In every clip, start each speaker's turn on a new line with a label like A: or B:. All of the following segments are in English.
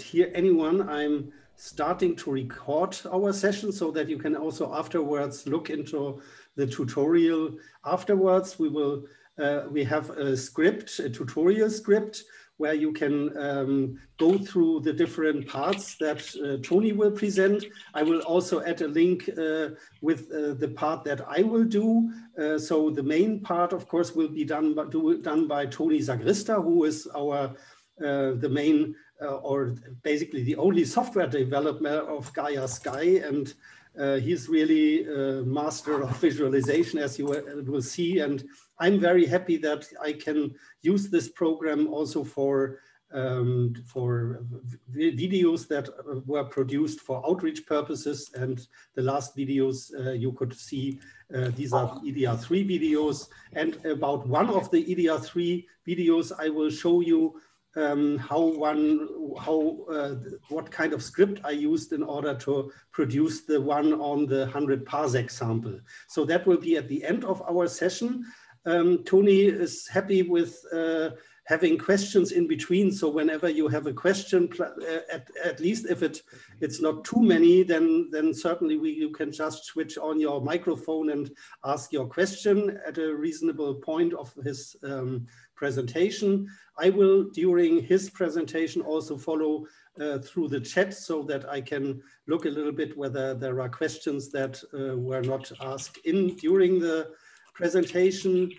A: hear anyone, I'm starting to record our session so that you can also afterwards look into the tutorial. Afterwards, we will uh, we have a script, a tutorial script, where you can um, go through the different parts that uh, Toni will present. I will also add a link uh, with uh, the part that I will do. Uh, so the main part, of course, will be done by, do, done by Toni Sagrista, who is our uh, the main or basically the only software developer of Gaia Sky. And uh, he's really a master of visualization, as you will see. And I'm very happy that I can use this program also for um, for videos that were produced for outreach purposes. And the last videos uh, you could see, uh, these are EDR3 videos. And about one of the EDR3 videos, I will show you um, how one, how, uh, what kind of script I used in order to produce the one on the 100 parsec sample. So that will be at the end of our session. Um, Toni is happy with uh, having questions in between. So whenever you have a question, uh, at, at least if it it's not too many, then then certainly we, you can just switch on your microphone and ask your question at a reasonable point of his um, presentation. I will, during his presentation, also follow uh, through the chat so that I can look a little bit whether there are questions that uh, were not asked in during the presentation.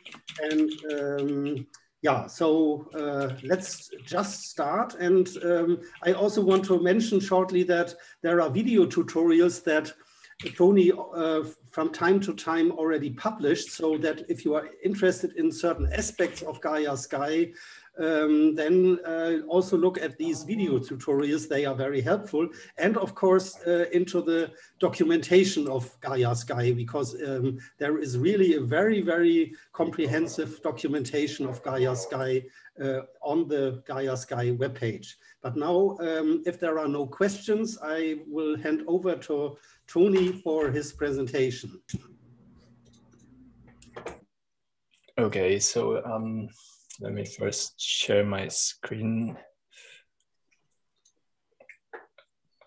A: And um, yeah, so uh, let's just start. And um, I also want to mention shortly that there are video tutorials that Toni uh, from time to time already published so that if you are interested in certain aspects of Gaia Sky, um, then uh, also look at these video tutorials. They are very helpful. And of course, uh, into the documentation of Gaia Sky, because um, there is really a very, very comprehensive documentation of Gaia Sky uh, on the Gaia Sky webpage. But now, um, if there are no questions, I will hand over to Toni for his presentation.
B: Okay, so um, let me first share my screen.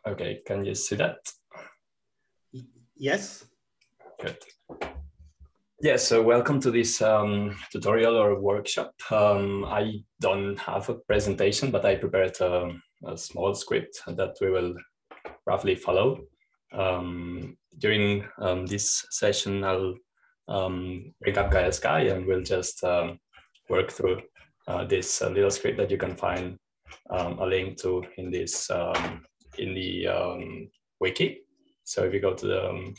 B: Okay, can you see that?
A: Yes.
B: Good. Yeah, so welcome to this um, tutorial or workshop. Um, I don't have a presentation, but I prepared a, a small script that we will roughly follow. Um, during um, this session, I'll um, bring up Gaia Sky and we'll just um, work through uh, this uh, little script that you can find um, a link to in this um, in the wiki. So if you go to the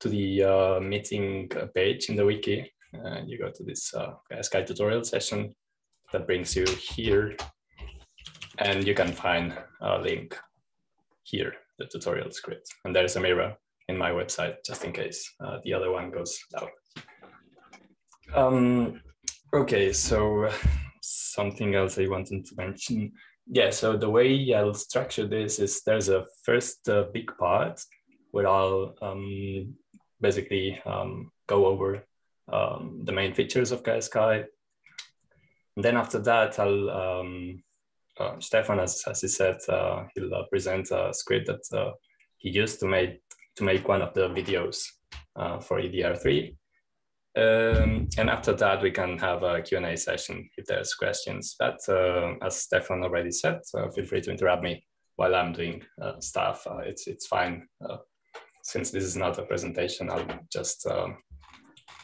B: to the uh, meeting page in the wiki, and you go to this uh, Sky tutorial session, that brings you here, and you can find a link here, the tutorial script. And there's a mirror in my website, just in case uh, the other one goes down. Um, okay, so something else I wanted to mention. Yeah, so the way I'll structure this is there's a first uh, big part where I'll um, basically um, go over um, the main features of Gaia Sky. And then after that, I'll um, uh, Stefan, as, as he said, uh, he'll uh, present a script that uh, he used to make to make one of the videos for EDR3. Um, and after that, we can have a Q&A session if there's questions. But as Stefan already said, feel free to interrupt me while I'm doing stuff. It's, it's fine. Since this is not a presentation, I'll just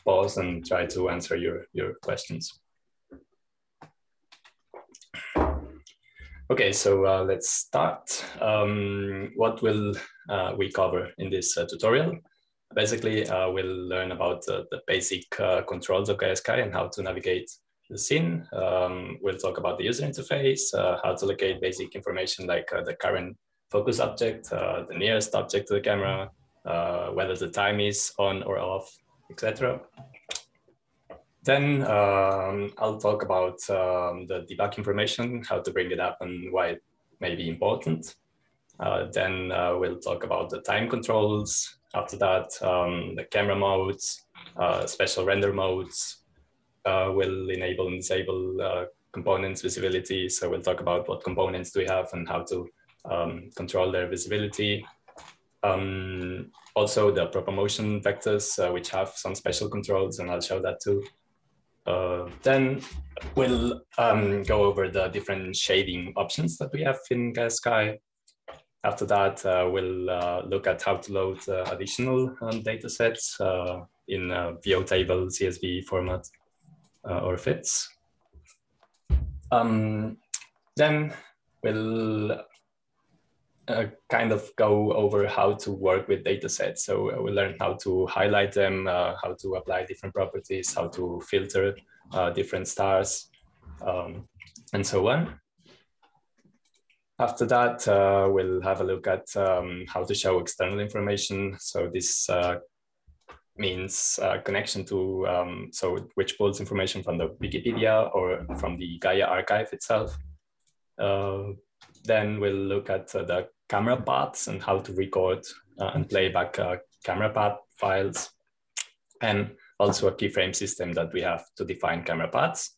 B: pause and try to answer your, your questions. Okay, so uh, let's start. Um, what will we cover in this tutorial? basically uh, we'll learn about uh, the basic uh, controls of Sky and how to navigate the scene. Um, we'll talk about the user interface, uh, how to locate basic information like uh, the current focus object, uh, the nearest object to the camera, whether the time is on or off, etc. Then um, I'll talk about um, the debug information, how to bring it up and why it may be important. then we'll talk about the time controls, after that, um, the camera modes, uh, special render modes uh, will enable and disable uh, components visibility. So we'll talk about what components do we have and how to um, control their visibility. Um, also the proper motion vectors, uh, which have some special controls, and I'll show that too. Uh, then we'll um, go over the different shading options that we have in Sky. After that, uh, we'll uh, look at how to load uh, additional um, data sets uh, in VO table, CSV format, or FITS. Um, then we'll uh, kind of go over how to work with data sets. So uh, we learn how to highlight them, uh, how to apply different properties, how to filter uh, different stars, um, and so on. After that, uh, we'll have a look at um, how to show external information. So this uh, means connection to, um, so which pulls information from the Wikipedia or from the Gaia archive itself. then we'll look at the camera paths and how to record uh, and play back uh, camera path files, and also a keyframe system that we have to define camera paths.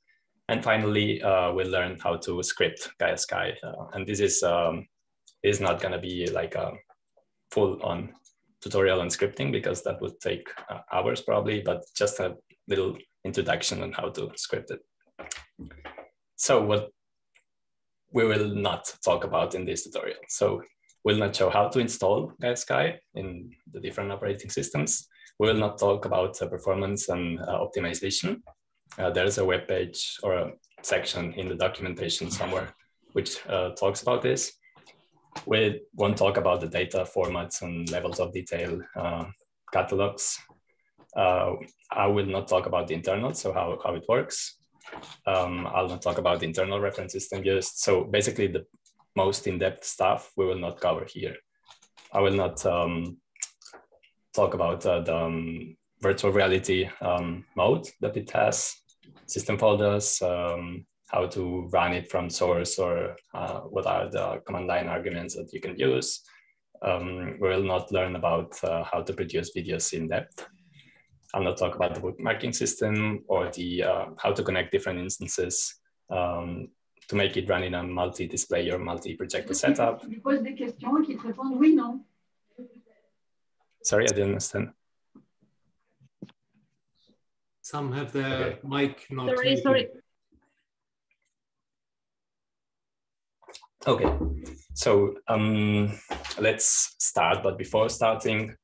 B: And finally, uh, we'll learn how to script Gaia Sky. Uh, and this is, um, is not gonna be like a full on tutorial on scripting because that would take uh, hours probably, but just a little introduction on how to script it. So what we will not talk about in this tutorial. So will not show how to install Sky in the different operating systems. We will not talk about uh, performance and uh, optimization. Uh, there's a web page or a section in the documentation somewhere which uh, talks about this. We won't talk about the data formats and levels of detail uh, catalogs. Uh, I will not talk about the internal, so how, how it works. Um, I'll not talk about the internal reference system used. So basically the most in-depth stuff we will not cover here. I will not um, talk about uh, the um, virtual reality um, mode that it has, system folders, um, how to run it from source or uh, what are the command line arguments that you can use. Um, we will not learn about uh, how to produce videos in depth. I'll not talk about the bookmarking system or the uh, how to connect different instances um, to make it run in a multi-display or multi-projector setup. Sorry, I didn't understand.
C: Some have their okay. mic not.
D: Sorry, sorry.
B: Okay, so um, let's start. But before starting,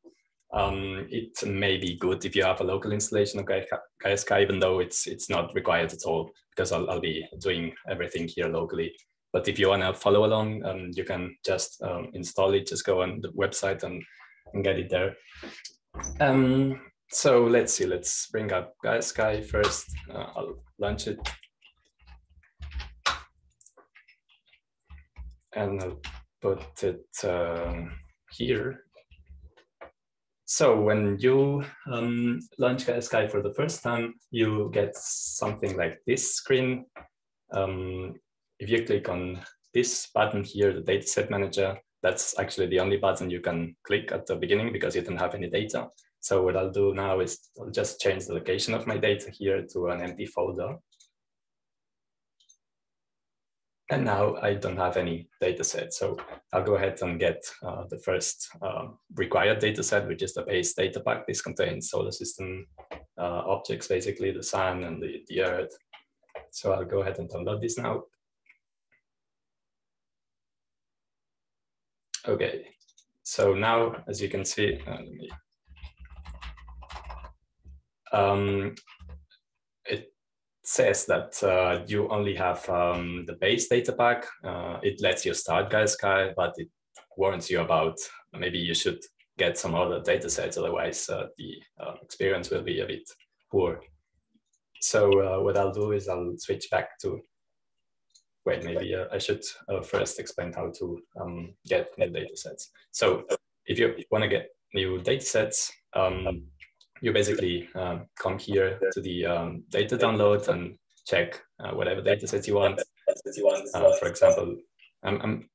B: um, it may be good if you have a local installation of Gaia Sky, even though it's it's not required at all because I'll, I'll be doing everything here locally. But if you want to follow along, um, you can just um, install it. Just go on the website and, and get it there. Um, so let's see. Let's bring up Sky first. Uh, I'll launch it. And I'll put it uh, here so when you um, launch Sky for the first time, you get something like this screen. Um, if you click on this button here, the dataset manager, that's actually the only button you can click at the beginning because you don't have any data. So what I'll do now is I'll just change the location of my data here to an empty folder. And now I don't have any data set. So I'll go ahead and get uh, the first uh, required data set, which is the base data pack. This contains solar system uh, objects, basically the sun and the, the earth. So I'll go ahead and download this now. Okay, so now, as you can see, uh, um, says that uh, you only have um, the base data pack. Uh, it lets you start Sky, but it warns you about maybe you should get some other data sets, otherwise uh, the uh, experience will be a bit poor. So uh, what I'll do is I'll switch back to, wait, maybe uh, I should first explain how to um, get new data sets. So if you want to get new data sets, um, you basically um, come here to the um, data download and check uh, whatever data sets you want. Uh, for example, I'm, I'm,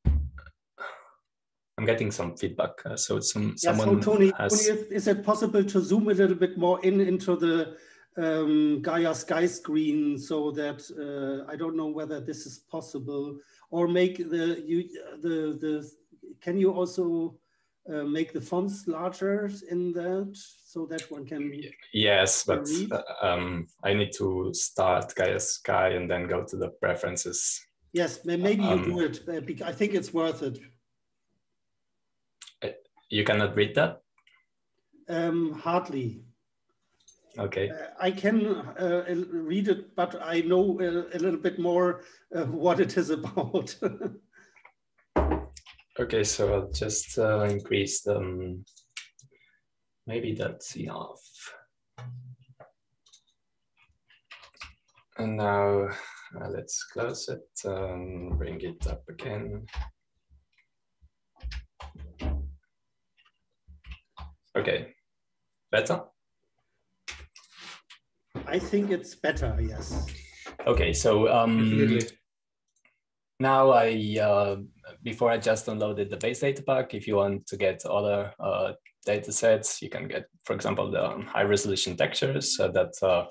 B: I'm getting some feedback. Uh, so some
A: yeah,
B: someone
A: so Toni,
B: has...
A: Toni, is it possible to zoom a little bit more in into the um, Gaia sky screen so that uh, I don't know whether this is possible or make the you the the can you also uh, make the fonts larger in that so that one can
B: yes but uh, um, I need to start Gaia Sky and then go to the preferences.
A: Yes maybe um, you do it uh, I think it's worth it.
B: Uh, you cannot read that?
A: Um, hardly.
B: Okay.
A: Uh, I can uh, read it, but I know a, a little bit more uh, what it is about.
B: okay, so I'll just uh, increase them. Maybe that's enough. And now uh, let's close it and bring it up again. Okay, better?
A: I think it's better, yes.
B: Okay, so um, now I, uh, before I just downloaded the base data pack, if you want to get other uh, data sets, you can get, for example, the high resolution textures uh, that uh,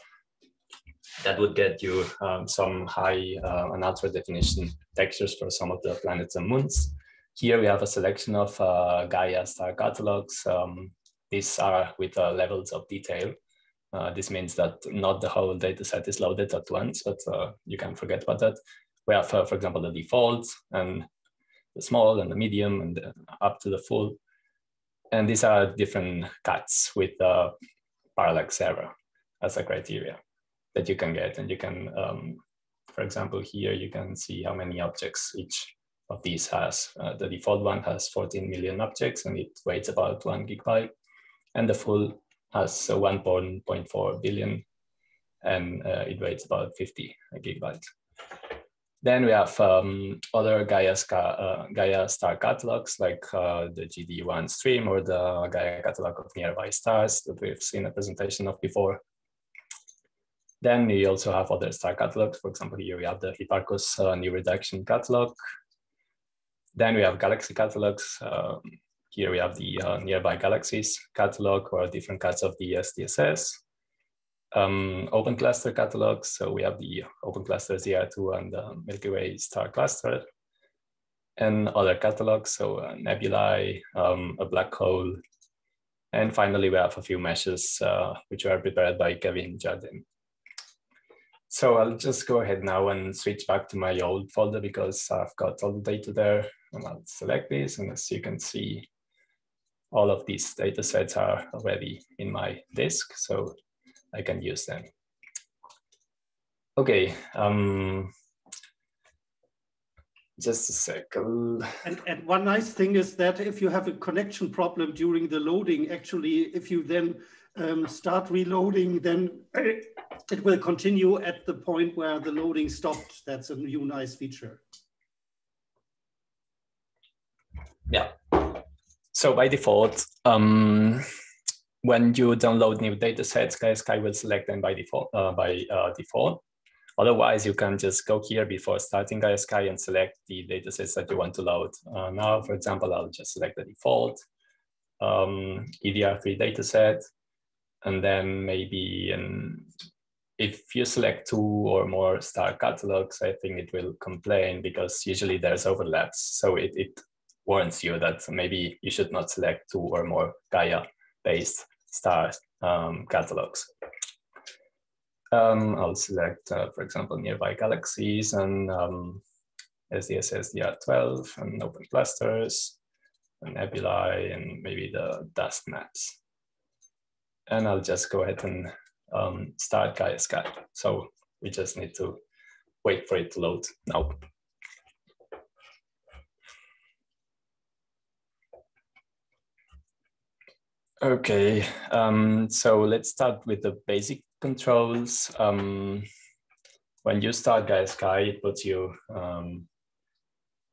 B: that would get you um, some high uh, and ultra definition textures for some of the planets and moons. Here we have a selection of uh, Gaia star catalogs. Um, these are with levels of detail. Uh, this means that not the whole data set is loaded at once, but uh, you can forget about that. We have, uh, for example, the default and the small and the medium and the, up to the full. And these are different cuts with uh, parallax error as a criteria that you can get. And you can, um, for example, here you can see how many objects each of these has. Uh, the default one has 14 million objects and it weighs about one gigabyte. And the full has 1.4 billion and uh, it weighs about 50 gigabytes. Then we have um, other Gaia, uh, Gaia star catalogs like uh, the GD1 stream or the Gaia catalog of nearby stars that we've seen a presentation of before. Then we also have other star catalogs. For example, here we have the Hipparcos uh, new reduction catalog. Then we have galaxy catalogs. Um, here we have the uh, nearby galaxies catalog or different cuts of the SDSS. Um, open cluster catalogs, so we have the open cluster DR2 and the Milky Way star cluster. And other catalogs, so uh, nebulae, um, a black hole. And finally, we have a few meshes uh, which were prepared by Kevin Jardine. So I'll just go ahead now and switch back to my old folder because I've got all the data there. And I'll select this, and as you can see, all of these data sets are already in my disk, so I can use them. Okay, um, just a second.
A: And, and one nice thing is that if you have a connection problem during the loading, actually, if you then um, start reloading, then it will continue at the point where the loading stopped. That's a new nice feature.
B: Yeah. So by default, um, when you download new data sets, Sky will select them by default. Uh, by uh, default. Otherwise, you can just go here before starting Gaia Sky and select the data sets that you want to load. Uh, now, for example, I'll just select the default um, EDR3 dataset, and then maybe if you select two or more star catalogs, I think it will complain because usually there's overlaps. So it, it warns you that maybe you should not select two or more Gaia-based star um, catalogs. Um, I'll select, uh, for example, nearby galaxies and um, SDSS DR12 and open clusters and nebulae and maybe the dust maps. And I'll just go ahead and um, start Gaia Sky. So we just need to wait for it to load now. Okay, um, so let's start with the basic controls. Um, when you start Gaia Sky, it puts you um,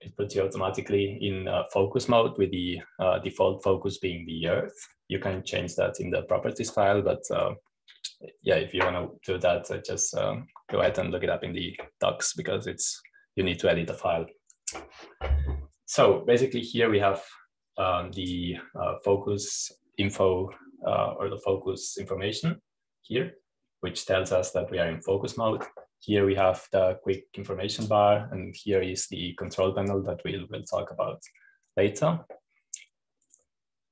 B: it puts you automatically in uh, focus mode with the uh, default focus being the Earth. You can change that in the properties file, but uh, yeah, if you want to do that, uh, just um, go ahead and look it up in the docs because it's you need to edit the file. So basically, here we have um, the uh, focus info uh, or the focus information here. which tells us that we are in focus mode. Here we have the quick information bar, and here is the control panel that we'll, we'll talk about later.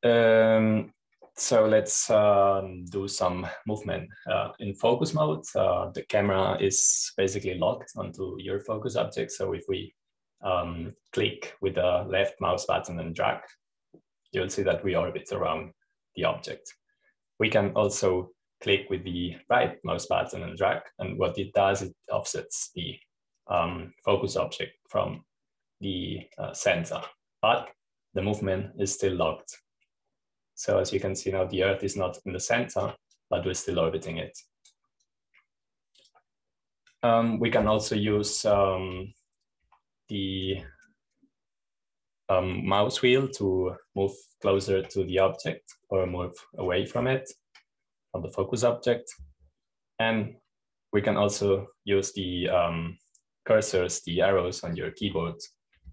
B: Um, so let's um, do some movement. Uh, in focus mode, uh, the camera is basically locked onto your focus object. So if we um, click with the left mouse button and drag, you'll see that we orbit around the object. We can also click with the right mouse button and drag. And what it does, it offsets the um, focus object from the uh, center, but the movement is still locked. So as you can see now, the Earth is not in the center, but we're still orbiting it. Um, we can also use um, the um, mouse wheel to move closer to the object or move away from it of the focus object. And we can also use the um, cursors, the arrows on your keyboard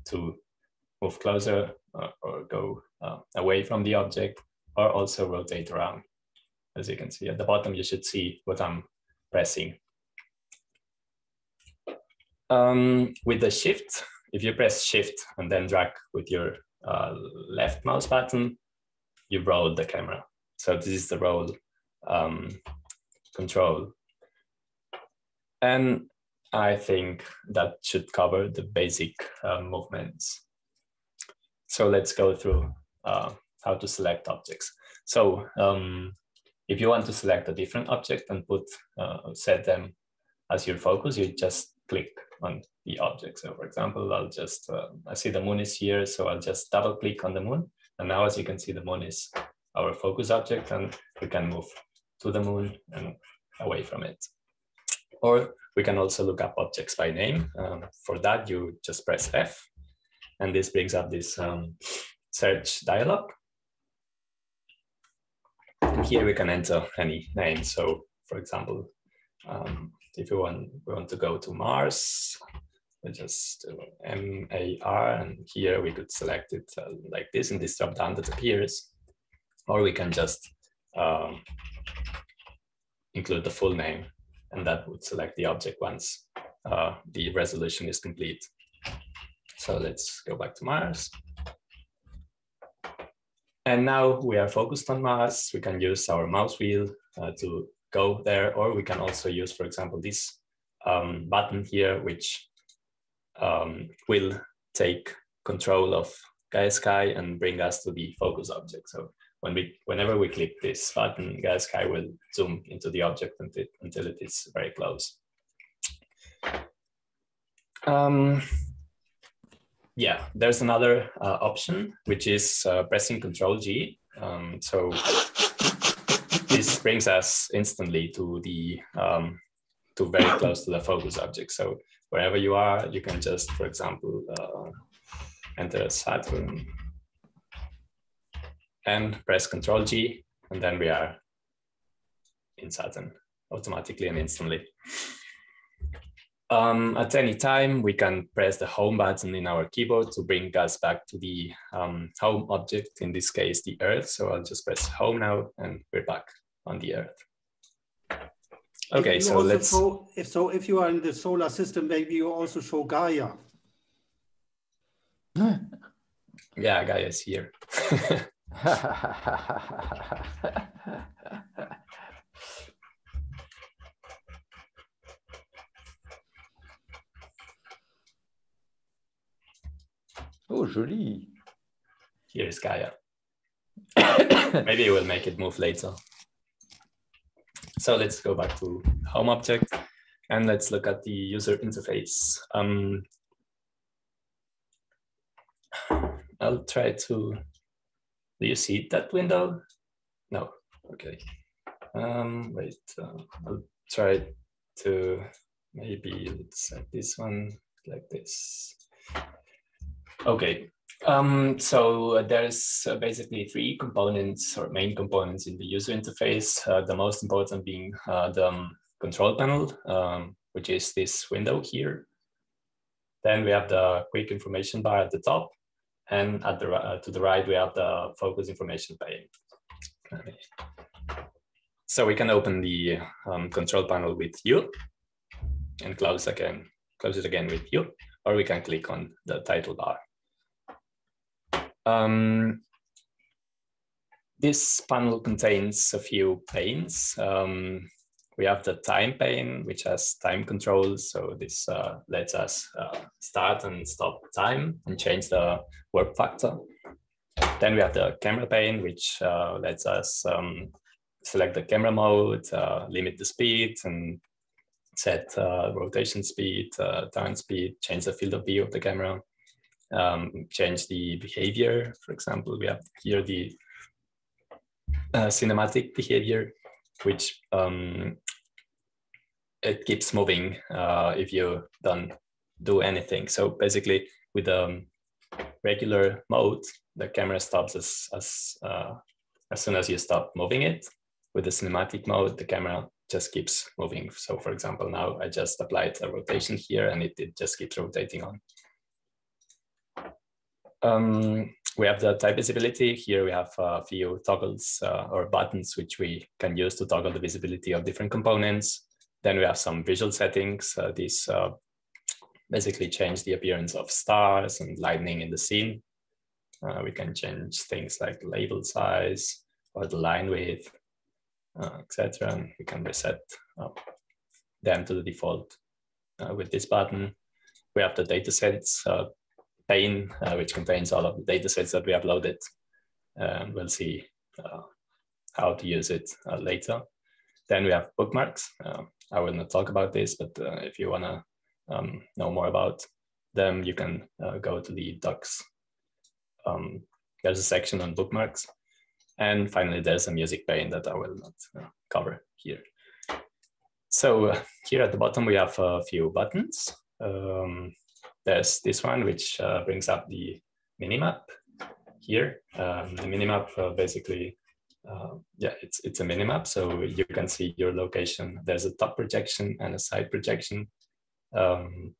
B: to move closer uh, or go uh, away from the object or also rotate around. As you can see at the bottom, you should see what I'm pressing. Um, with the shift, if you press shift and then drag with your uh, left mouse button, you roll the camera. So this is the roll um, control. And I think that should cover the basic uh, movements. So let's go through uh, how to select objects. So um, if you want to select a different object and put uh, set them as your focus, you just click on the object. So for example, I'll just, uh, I see the moon is here, so I'll just double click on the moon. And now as you can see, the moon is our focus object and we can move to the moon and away from it. Or we can also look up objects by name. Um, for that, you just press F, and this brings up this um, search dialog. And here we can enter any name. So for example, um, if we want, we want to go to Mars, we just do M-A-R, and here we could select it uh, like this in this drop down that appears. Or we can just um, include the full name, and that would select the object once uh, the resolution is complete. So let's go back to Mars. And now we are focused on Mars. We can use our mouse wheel uh, to go there, or we can also use, for example, this um, button here, which um, will take control of Gaia Sky and bring us to the focus object. So when we, whenever we click this button, Gaia Sky will zoom into the object until, until it is very close. Um, yeah, there's another uh, option, which is uh, pressing Control G. Um, so this brings us instantly to the um, to very close to the focus object. So wherever you are, you can just, for example, uh, enter Saturn and press Control G, and then we are in Saturn automatically and instantly. Um, at any time, we can press the home button in our keyboard to bring us back to the um, home object, in this case, the Earth. So I'll just press home now and we're back on the Earth. Okay, so let's...
A: Show, if so, if you are in the solar system, maybe you also show Gaia.
B: yeah, Gaia is here.
D: oh, joli.
B: Here's Gaia. Maybe we'll make it move later. So let's go back to home object and let's look at the user interface. Um, I'll try to do you see that window? No, okay. Um, wait, uh, I'll try to maybe set this one like this. Okay, um, so there's uh, basically three components or main components in the user interface. Uh, the most important being uh, the um, control panel, um, which is this window here. Then we have the quick information bar at the top. And at the, uh, to the right, we have the focus information pane. so we can open the um, control panel with U and close again, close it again with U, or we can click on the title bar. Um, this panel contains a few panes. Um, we have the time pane, which has time control. So this uh, lets us uh, start and stop time and change the warp factor. Then we have the camera pane, which uh, lets us um, select the camera mode, uh, limit the speed, and set uh, rotation speed, uh, turn speed, change the field of view of the camera, um, change the behavior. For example, we have here the uh, cinematic behavior, which um, it keeps moving uh, if you don't do anything. So basically, with a um, regular mode, the camera stops as as uh, as soon as you stop moving it. With the cinematic mode, the camera just keeps moving. So for example, now I just applied a rotation here and it, it just keeps rotating on. Um, we have the type visibility. Here we have a few toggles uh, or buttons which we can use to toggle the visibility of different components. Then we have some visual settings. Uh, these uh, basically change the appearance of stars and lightning in the scene. Uh, we can change things like label size or the line width, uh, etc. And we can reset uh, them to the default with this button. We have the datasets pane, uh, which contains all of the data sets that we uploaded. And we'll see uh, how to use it uh, later. Then we have bookmarks. Uh, I will not talk about this, but uh, if you want to um, know more about them, you can uh, go to the docs. Um, there's a section on bookmarks. And finally, there's a music pane that I will not cover here. So here at the bottom, we have a few buttons. Um, there's this one, which uh, brings up the minimap here. Um, the minimap uh, basically, uh, yeah, it's, it's a minimap. So you can see your location. There's a top projection and a side projection. Um,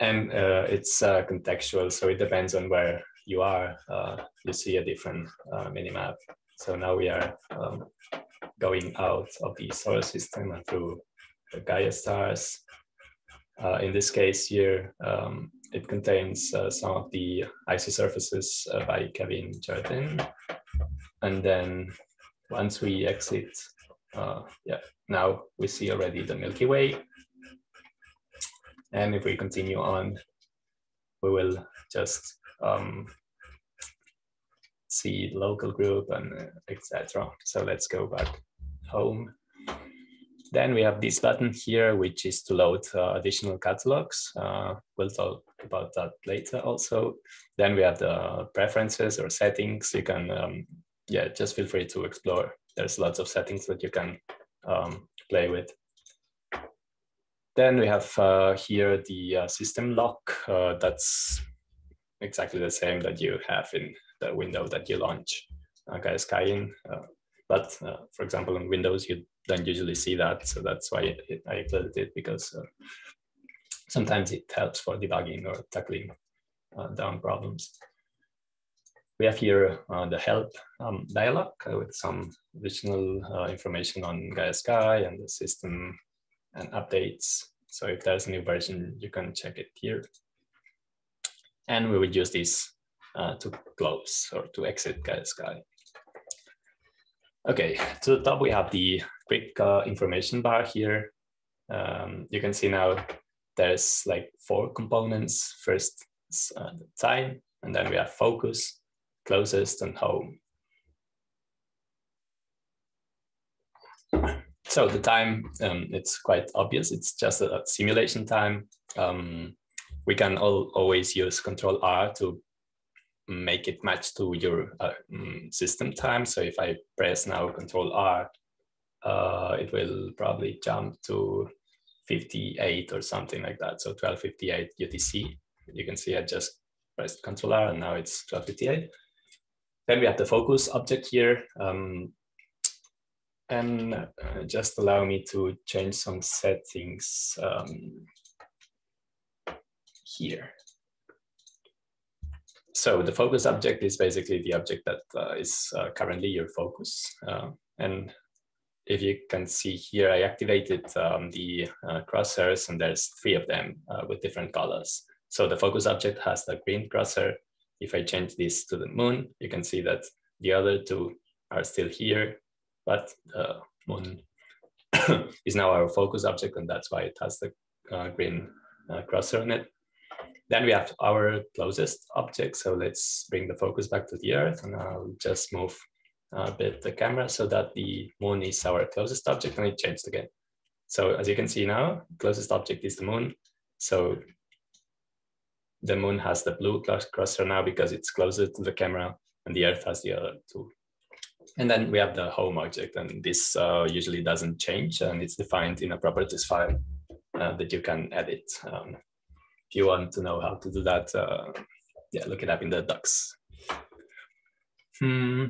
B: and uh, it's uh, contextual. So it depends on where you are. Uh, you see a different minimap. So now we are um, going out of the solar system and through the Gaia stars uh, in this case here, um, it contains uh, some of the isosurfaces uh, by Kevin Jardine. And then once we exit, uh, yeah, now we see already the Milky Way. And if we continue on, we will just um, see local group and uh, etc. So let's go back home. Then we have this button here, which is to load uh, additional catalogs. Uh, we'll talk about that later also. Then we have the preferences or settings. You can, um, yeah, just feel free to explore. There's lots of settings that you can um, play with. Then we have uh, here the uh, system log. Uh, that's exactly the same that you have in the window that you launch in. Uh, but for example, in Windows, you don't usually see that. So that's why it, it, I included it because uh, sometimes it helps for debugging or tackling uh, down problems. We have here uh, the help um, dialog with some additional uh, information on Gaia Sky and the system and updates. So if there's a new version, you can check it here. And we will use this uh, to close or to exit Gaia Sky. Okay, to the top we have the quick uh, information bar here. Um, you can see now there's like four components. First, uh, time, and then we have focus, closest, and home. So the time, um, it's quite obvious. It's just a, simulation time. Um, we can all, always use Control R to make it match to your uh, mm, system time. So if I press now Control R, uh, it will probably jump to 58 or something like that. So 1258 UTC. You can see I just pressed Control R and now it's 1258. Then we have the focus object here. Um, and uh, just allow me to change some settings um, here. So the focus object is basically the object that uh, is uh, currently your focus. Uh, And if you can see here, I activated um, the uh, crosshairs and there's three of them uh, with different colors. So the focus object has the green crosshair. If I change this to the moon, you can see that the other two are still here, but the moon is now our focus object and that's why it has the uh, green crosshair on it. Then we have our closest object. So let's bring the focus back to the earth and I'll just move a bit the camera so that the moon is our closest object and it changed again. So as you can see now, closest object is the moon. So the moon has the blue cluster now because it's closer to the camera and the earth has the other two. And then we have the home object and this uh, usually doesn't change and it's defined in a properties file uh, that you can edit. Um, if you want to know how to do that, uh, yeah, look it up in the docs. Hmm.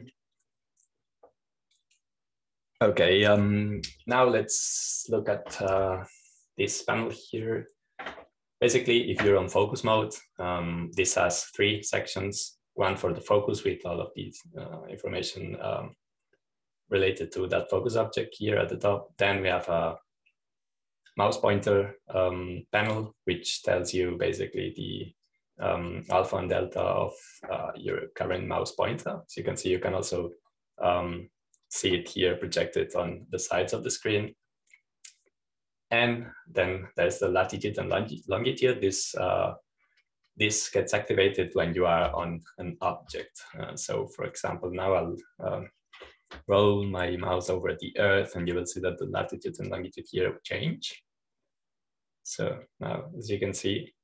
B: Okay, um, now let's look at uh, this panel here. Basically, if you're on focus mode, um, this has three sections, one for the focus with all of these uh, information um, related to that focus object here at the top. Then we have a mouse pointer um, panel, which tells you basically the um, alpha and delta of uh, your current mouse pointer. So you can see you can also um, see it here projected on the sides of the screen. And then there's the latitude and longitude. This, uh, this gets activated when you are on an object. Uh, so for example, now I'll um, roll my mouse over the earth and you will see that the latitude and longitude here change. So now, as you can see,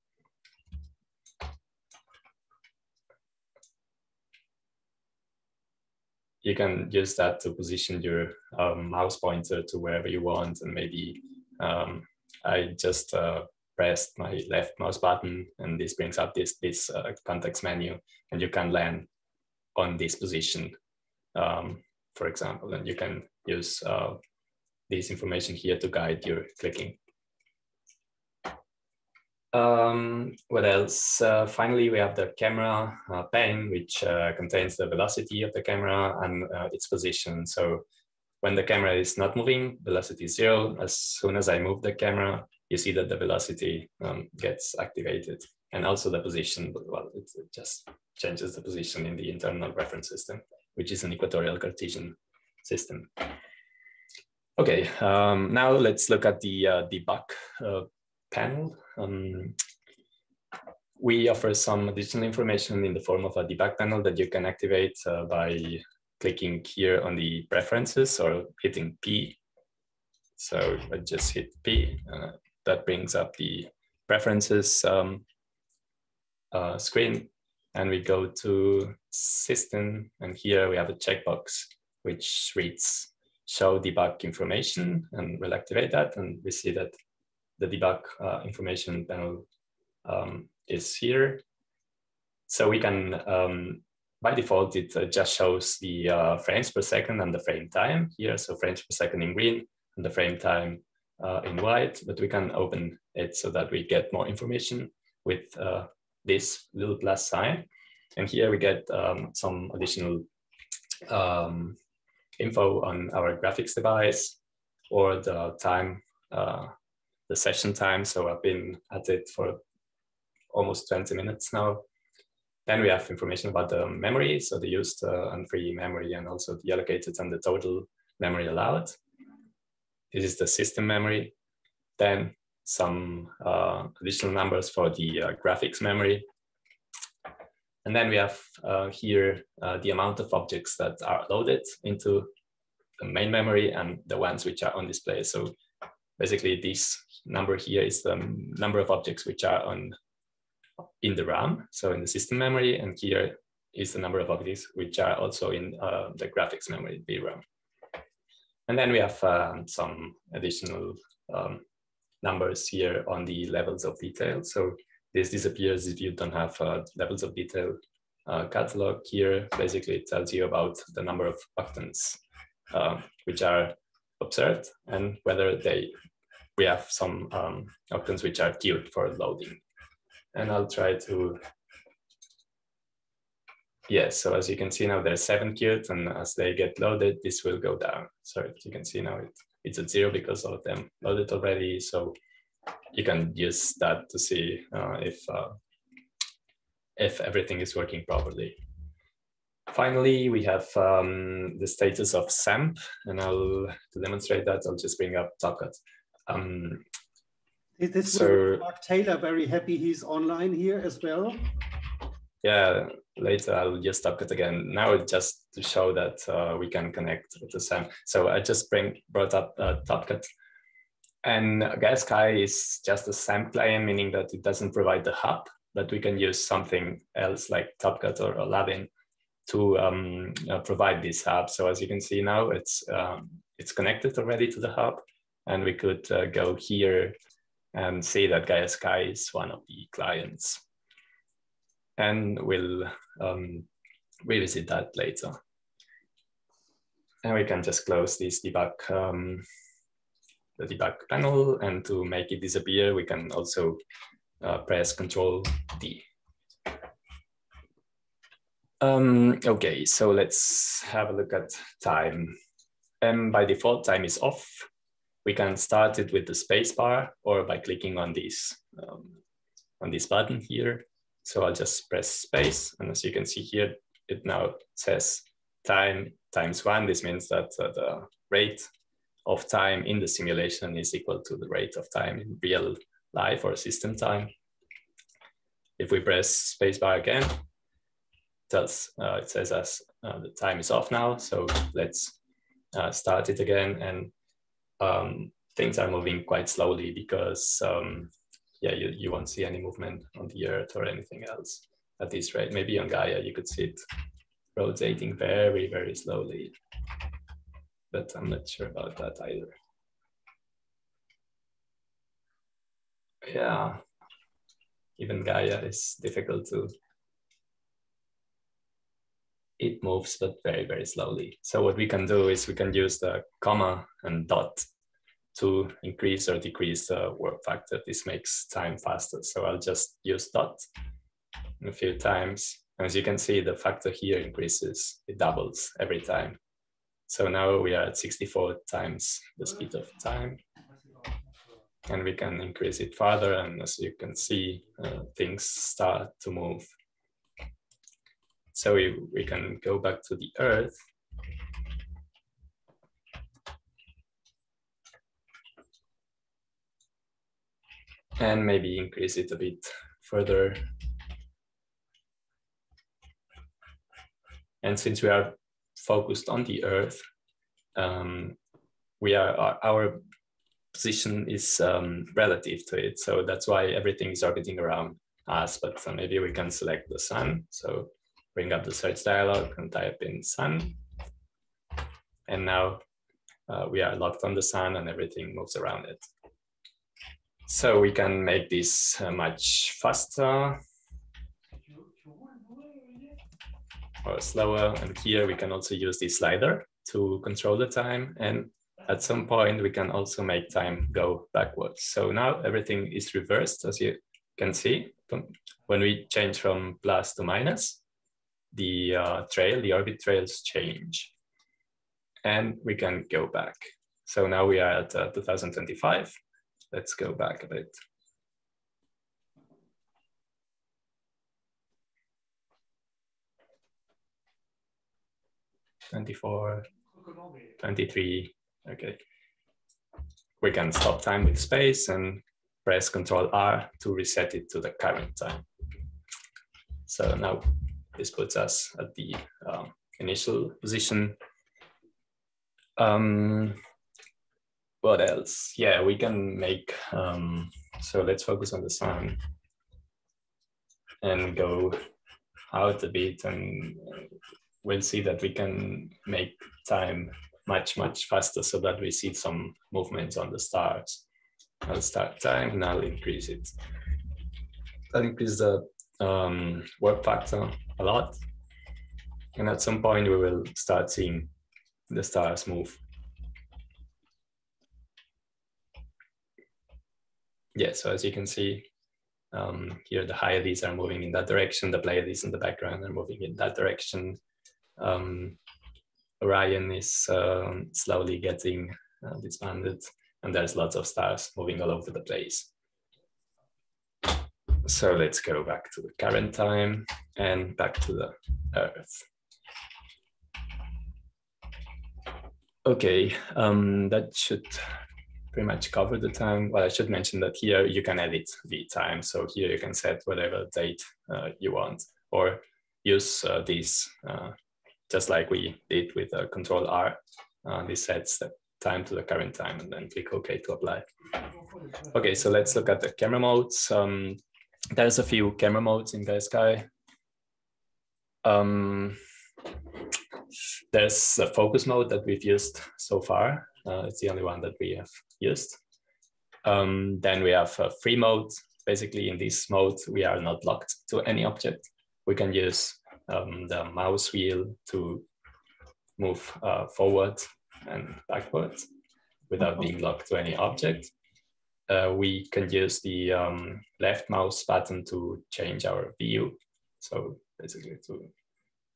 B: you can use that to position your um, mouse pointer to wherever you want. And maybe um, I just uh, pressed my left mouse button and this brings up this, this uh, context menu and you can land on this position, um, for example, and you can use uh, this information here to guide your clicking. Um, what else? Uh, finally, we have the camera uh, pen, which uh, contains the velocity of the camera and uh, its position. So when the camera is not moving, velocity is zero. As soon as I move the camera, you see that the velocity um, gets activated and also the position, well, it, it, just changes the position in the internal reference system, which is an equatorial Cartesian system. Okay, um, now let's look at the uh, debug uh, panel. Um, we offer some additional information in the form of a debug panel that you can activate uh, by clicking here on the preferences or hitting P. So I just hit P. Uh, that brings up the preferences um, uh, screen. And we go to system. And here we have a checkbox which reads show debug information. And we'll activate that. And we see that the debug uh, information panel um, is here. So we can, um, by default, it uh, just shows the uh, frames per second and the frame time here. So frames per second in green and the frame time uh, in white, but we can open it so that we get more information with uh, this little plus sign. And here we get um, some additional um, info on our graphics device or the time uh, the session time. So I've been at it for almost 20 minutes now. Then we have information about the memory, so the used uh, and free memory and also the allocated and the total memory allowed. This is the system memory. Then some uh, additional numbers for the uh, graphics memory. And then we have uh, here uh, the amount of objects that are loaded into the main memory and the ones which are on display. So basically this number here is the number of objects which are on in the RAM, so in the system memory, and here is the number of objects which are also in uh, the graphics memory, VRAM. And then we have um, some additional um, numbers here on the levels of detail. So this disappears if you don't have uh, levels of detail uh, catalog here. Basically, it tells you about the number of octants uh, which are observed and whether they we have some um, octants which are queued for loading. And I'll try to Yes, so as you can see now, there are seven qt, and as they get loaded, this will go down. So you can see now it, it's at zero because all of them loaded already. So you can use that to see uh, if uh, if everything is working properly. Finally, we have um, the status of SAMP, and I'll to demonstrate that, I'll just bring up Topcat. Um,
A: this so, Mark Taylor very happy he's online here as well.
B: Yeah, later I'll just stop it again. Now just to show that uh, we can connect with the SAMP. So I just bring brought up uh, Topcat. And GaiaSky is just a SAMP client, meaning that it doesn't provide the hub, but we can use something else like Topcat or Aladin to um, uh, provide this hub. So as you can see now, it's um, it's connected already to the hub, and we could uh, go here and say that Gaia Sky is one of the clients. And we'll um, revisit that later. And we can just close this debug, um, the debug panel, and to make it disappear, we can also uh, press Control D. Um, okay, so let's have a look at time. And by default, time is off. We can start it with the spacebar or by clicking on this, um, on this button here. So I'll just press space. And as you can see here, it now says time times one. This means that uh, the rate of time in the simulation is equal to the rate of time in real life or system time. If we press spacebar again, tells uh, it says us uh, the time is off now. So let's uh, start it again. And um, things are moving quite slowly because um, yeah, you, you won't see any movement on the earth or anything else at this rate. Maybe on Gaia, you could see it rotating very, very slowly, but I'm not sure about that either. Yeah, even Gaia is difficult to it moves, but very, very slowly. So what we can do is we can use the comma and dot to increase or decrease the warp factor. This makes time faster. So I'll just use dot a few times. As you can see, the factor here increases, it doubles every time. So now we are at 64 times the speed of time. And we can increase it further. And as you can see, uh, things start to move so we, we can go back to the earth. And maybe increase it a bit further. And since we are focused on the earth, um, we are our, our position is um, relative to it. So that's why everything is orbiting around us, but uh, maybe we can select the sun. So bring up the search dialog and type in sun. And now uh, we are locked on the sun and everything moves around it. So we can make this uh, much faster or slower. And here we can also use the slider to control the time. And at some point we can also make time go backwards. So now everything is reversed as you can see. When we change from plus to minus, the uh, trail, the orbit trails change. And we can go back. So now we are at uh, 2025. Let's go back a bit. Twenty-four, twenty-three. Okay. We can stop time with space and press Control R to reset it to the current time. So now this puts us at the um, initial position. Um, what else? Yeah, we can make, um, so let's focus on the sun and go out a bit and we'll see that we can make time much, much faster so that we see some movements on the stars. I'll start time and I'll increase it. I'll increase the um, warp factor a lot. And at some point we will start seeing the stars move. Yeah, so as you can see, Um, here the Hyades are moving in that direction, the Pleiades in the background are moving in that direction. Um, Orion is um, slowly getting uh, disbanded and there's lots of stars moving all over the place. So let's go back to the current time and back to the Earth. Okay, um, that should pretty much cover the time. Well, I should mention that here you can edit the time. So here you can set whatever date uh, you want or use uh, these uh, just like we did with uh, control R. Uh, this sets the time to the current time and then click OK to apply. Okay, so let's look at the camera modes. Um, there's a few camera modes in Gaia Sky. Um, there's a focus mode that we've used so far. Uh, it's the only one that we have used. Um, then we have a free mode. Basically, in this mode, we are not locked to any object. We can use um, the mouse wheel to move uh, forward and backwards without being locked to any object. Uh, we can use the um, left mouse button to change our view. So basically to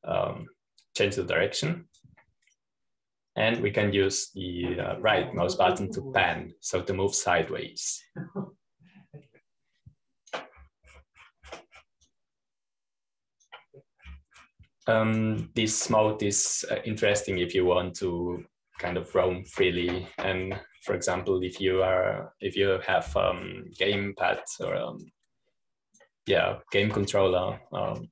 B: um, change the direction. And we can use the uh, right mouse button to pan, so to move sideways. Um, this mode is uh, interesting if you want to kind of roam freely. And for example, if you are if you have um, game pad or um, yeah game controller um,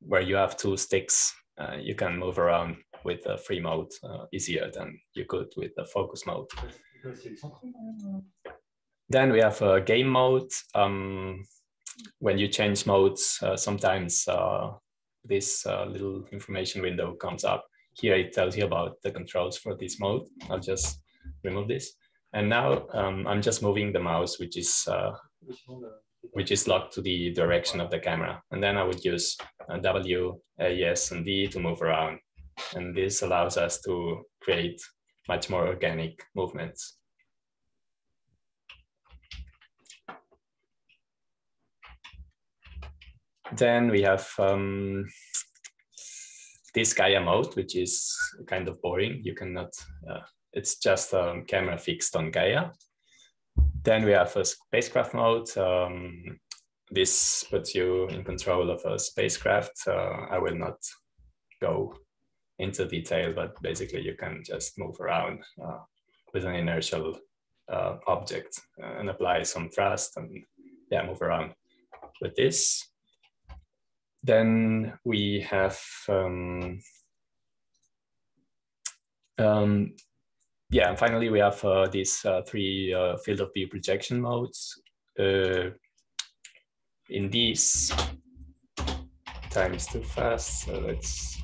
B: where you have two sticks, uh, you can move around with the free mode uh, easier than you could with the focus mode. Then we have a game mode. Um, when you change modes, uh, sometimes uh, this uh, little information window comes up. Here it tells you about the controls for this mode. I'll just remove this. And now um, I'm just moving the mouse, which is uh, which is locked to the direction of the camera. And then I would use W, A, S, and D to move around. And this allows us to create much more organic movements. Then we have um, this Gaia mode, which is kind of boring. You cannot, uh, it's just a um, camera fixed on Gaia. Then we have a spacecraft mode. Um, this puts you in control of a spacecraft. Uh, I will not go into detail, but basically you can just move around uh, with an inertial uh, object and apply some thrust and yeah, move around with this. Then we have, um, um, yeah, and finally we have uh, these uh, three uh, field of view projection modes. In these, time is too fast, so let's.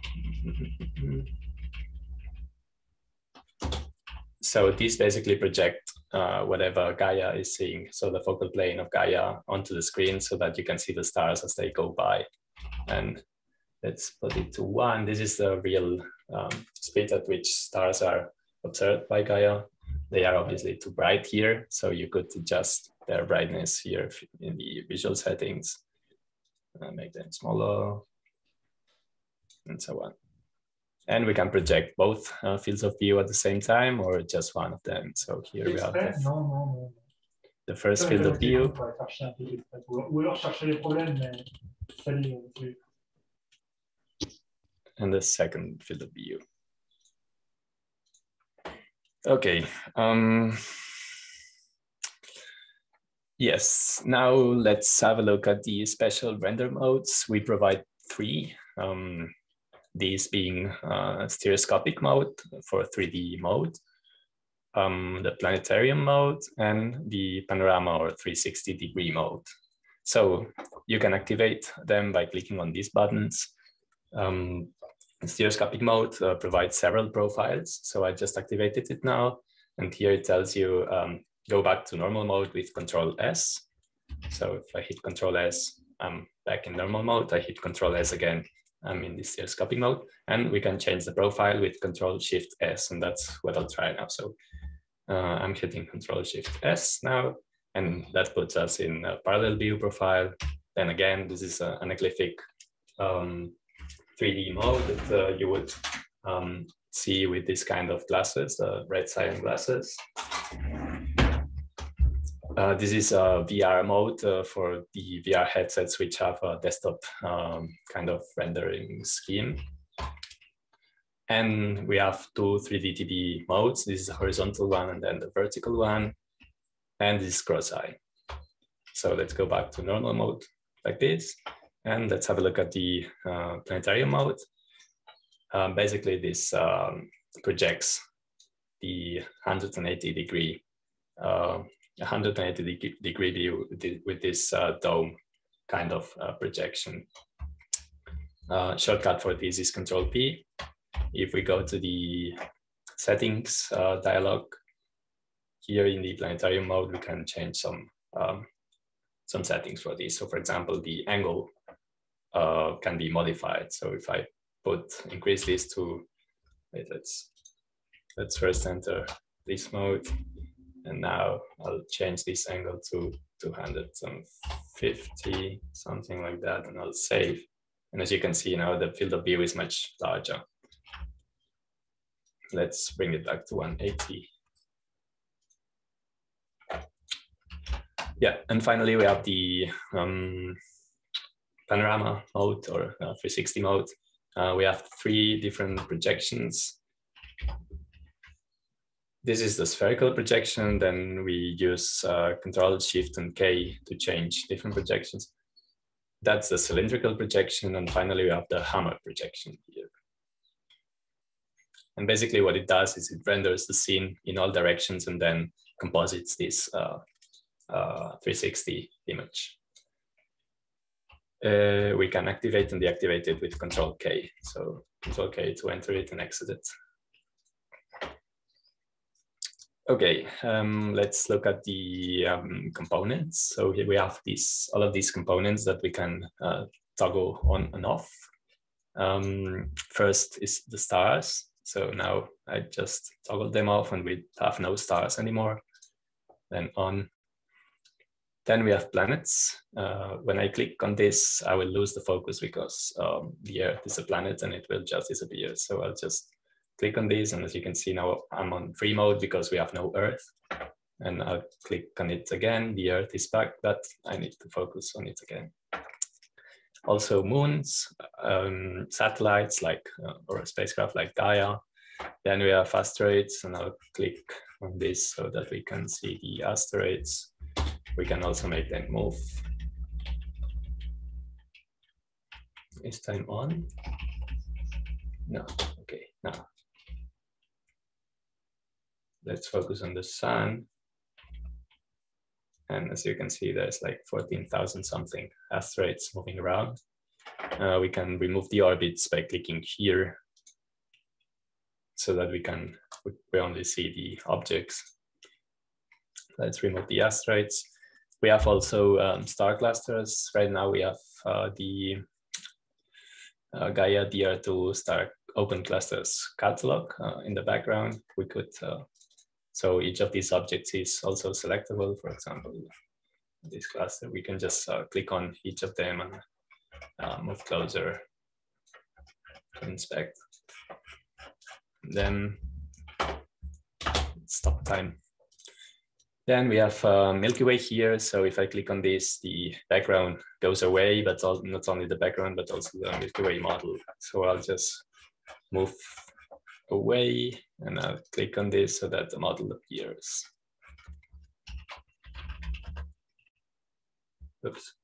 B: so these basically project uh, whatever Gaia is seeing, so the focal plane of Gaia onto the screen so that you can see the stars as they go by and let's put it to one. This is the real um, speed at which stars are observed by Gaia. They are obviously too bright here, so you could adjust their brightness here in the visual settings, uh, make them smaller, and so on. And we can project both uh, fields of view at the same time or just one of them. So here we have the, the first field of view. And the second field of view. Okay. Um, yes, now let's have a look at the special render modes. We provide three, um, these being uh, stereoscopic mode for 3D mode, um, the planetarium mode, and the panorama or 360 degree mode. So you can activate them by clicking on these buttons. Um, stereoscopic mode uh, provides several profiles. So I just activated it now. And here it tells you um, go back to normal mode with control S. So if I hit control S, I'm back in normal mode. I hit control S again, I'm in the stereoscopic mode. And we can change the profile with control shift S. And that's what I'll try now. So uh, I'm hitting control shift S now And that puts us in a parallel view profile. Then again, this is a, an anaglyphic um, 3D mode that uh, you would um, see with this kind of glasses, the red cyan glasses. Uh, this is a VR mode uh, for the VR headsets which have a desktop um, kind of rendering scheme. And we have two 3D TV modes. This is a horizontal one and then the vertical one. And this is cross-eye. So let's go back to normal mode like this. And let's have a look at the uh, planetarium mode. Um, basically, this um, projects the 180 degree uh, 180 degree view with this uh, dome kind of uh, projection. Uh, shortcut for this is Control P. If we go to the settings uh, dialog, here in the planetarium mode, we can change some um, some settings for this. So for example, the angle uh, can be modified. So if I put increase this to, wait, let's let's first enter this mode and now I'll change this angle to 250, something like that, and I'll save. And as you can see now, the field of view is much larger. Let's bring it back to 180. Yeah, and finally we have the um, panorama mode or uh, 360 mode. Uh, we have three different projections this is the spherical projection. Then we use uh, Control Shift and K to change different projections. That's the cylindrical projection. And finally, we have the hammer projection here. And basically what it does is it renders the scene in all directions and then composites this uh, uh, 360 image. Uh, we can activate and deactivate it with Control K. So Control K to enter it and exit it. Okay, um, let's look at the um, components. So here we have these all of these components that we can uh, toggle on and off. Um, first is the stars. So now I just toggle them off and we have no stars anymore. Then on. Then we have planets. Uh, when I click on this, I will lose the focus because um, the Earth is a planet and it will just disappear. So I'll just click on these. And as you can see now, I'm on free mode because we have no Earth. And I'll click on it again. The Earth is back, but I need to focus on it again. Also moons, um, satellites like, uh, or a spacecraft like Gaia. Then we have asteroids and I'll click on this so that we can see the asteroids. We can also make them move. Is time on? No, okay, now let's focus on the sun. And as you can see, there's like 14,000 something asteroids moving around. Uh, we can remove the orbits by clicking here so that we can we only see the objects. Let's remove the asteroids. We have also um, star clusters. Right now we have uh, the uh, Gaia DR2 star open clusters catalog uh, in the background. We could uh, so each of these objects is also selectable. For example, this cluster, we can just uh, click on each of them and uh, move closer to inspect. Then stop time. Then we have uh, Milky Way here. So if I click on this, the background goes away, but not only the background, but also the Milky Way model. So I'll just move away and I'll click on this so that the model appears. Oops.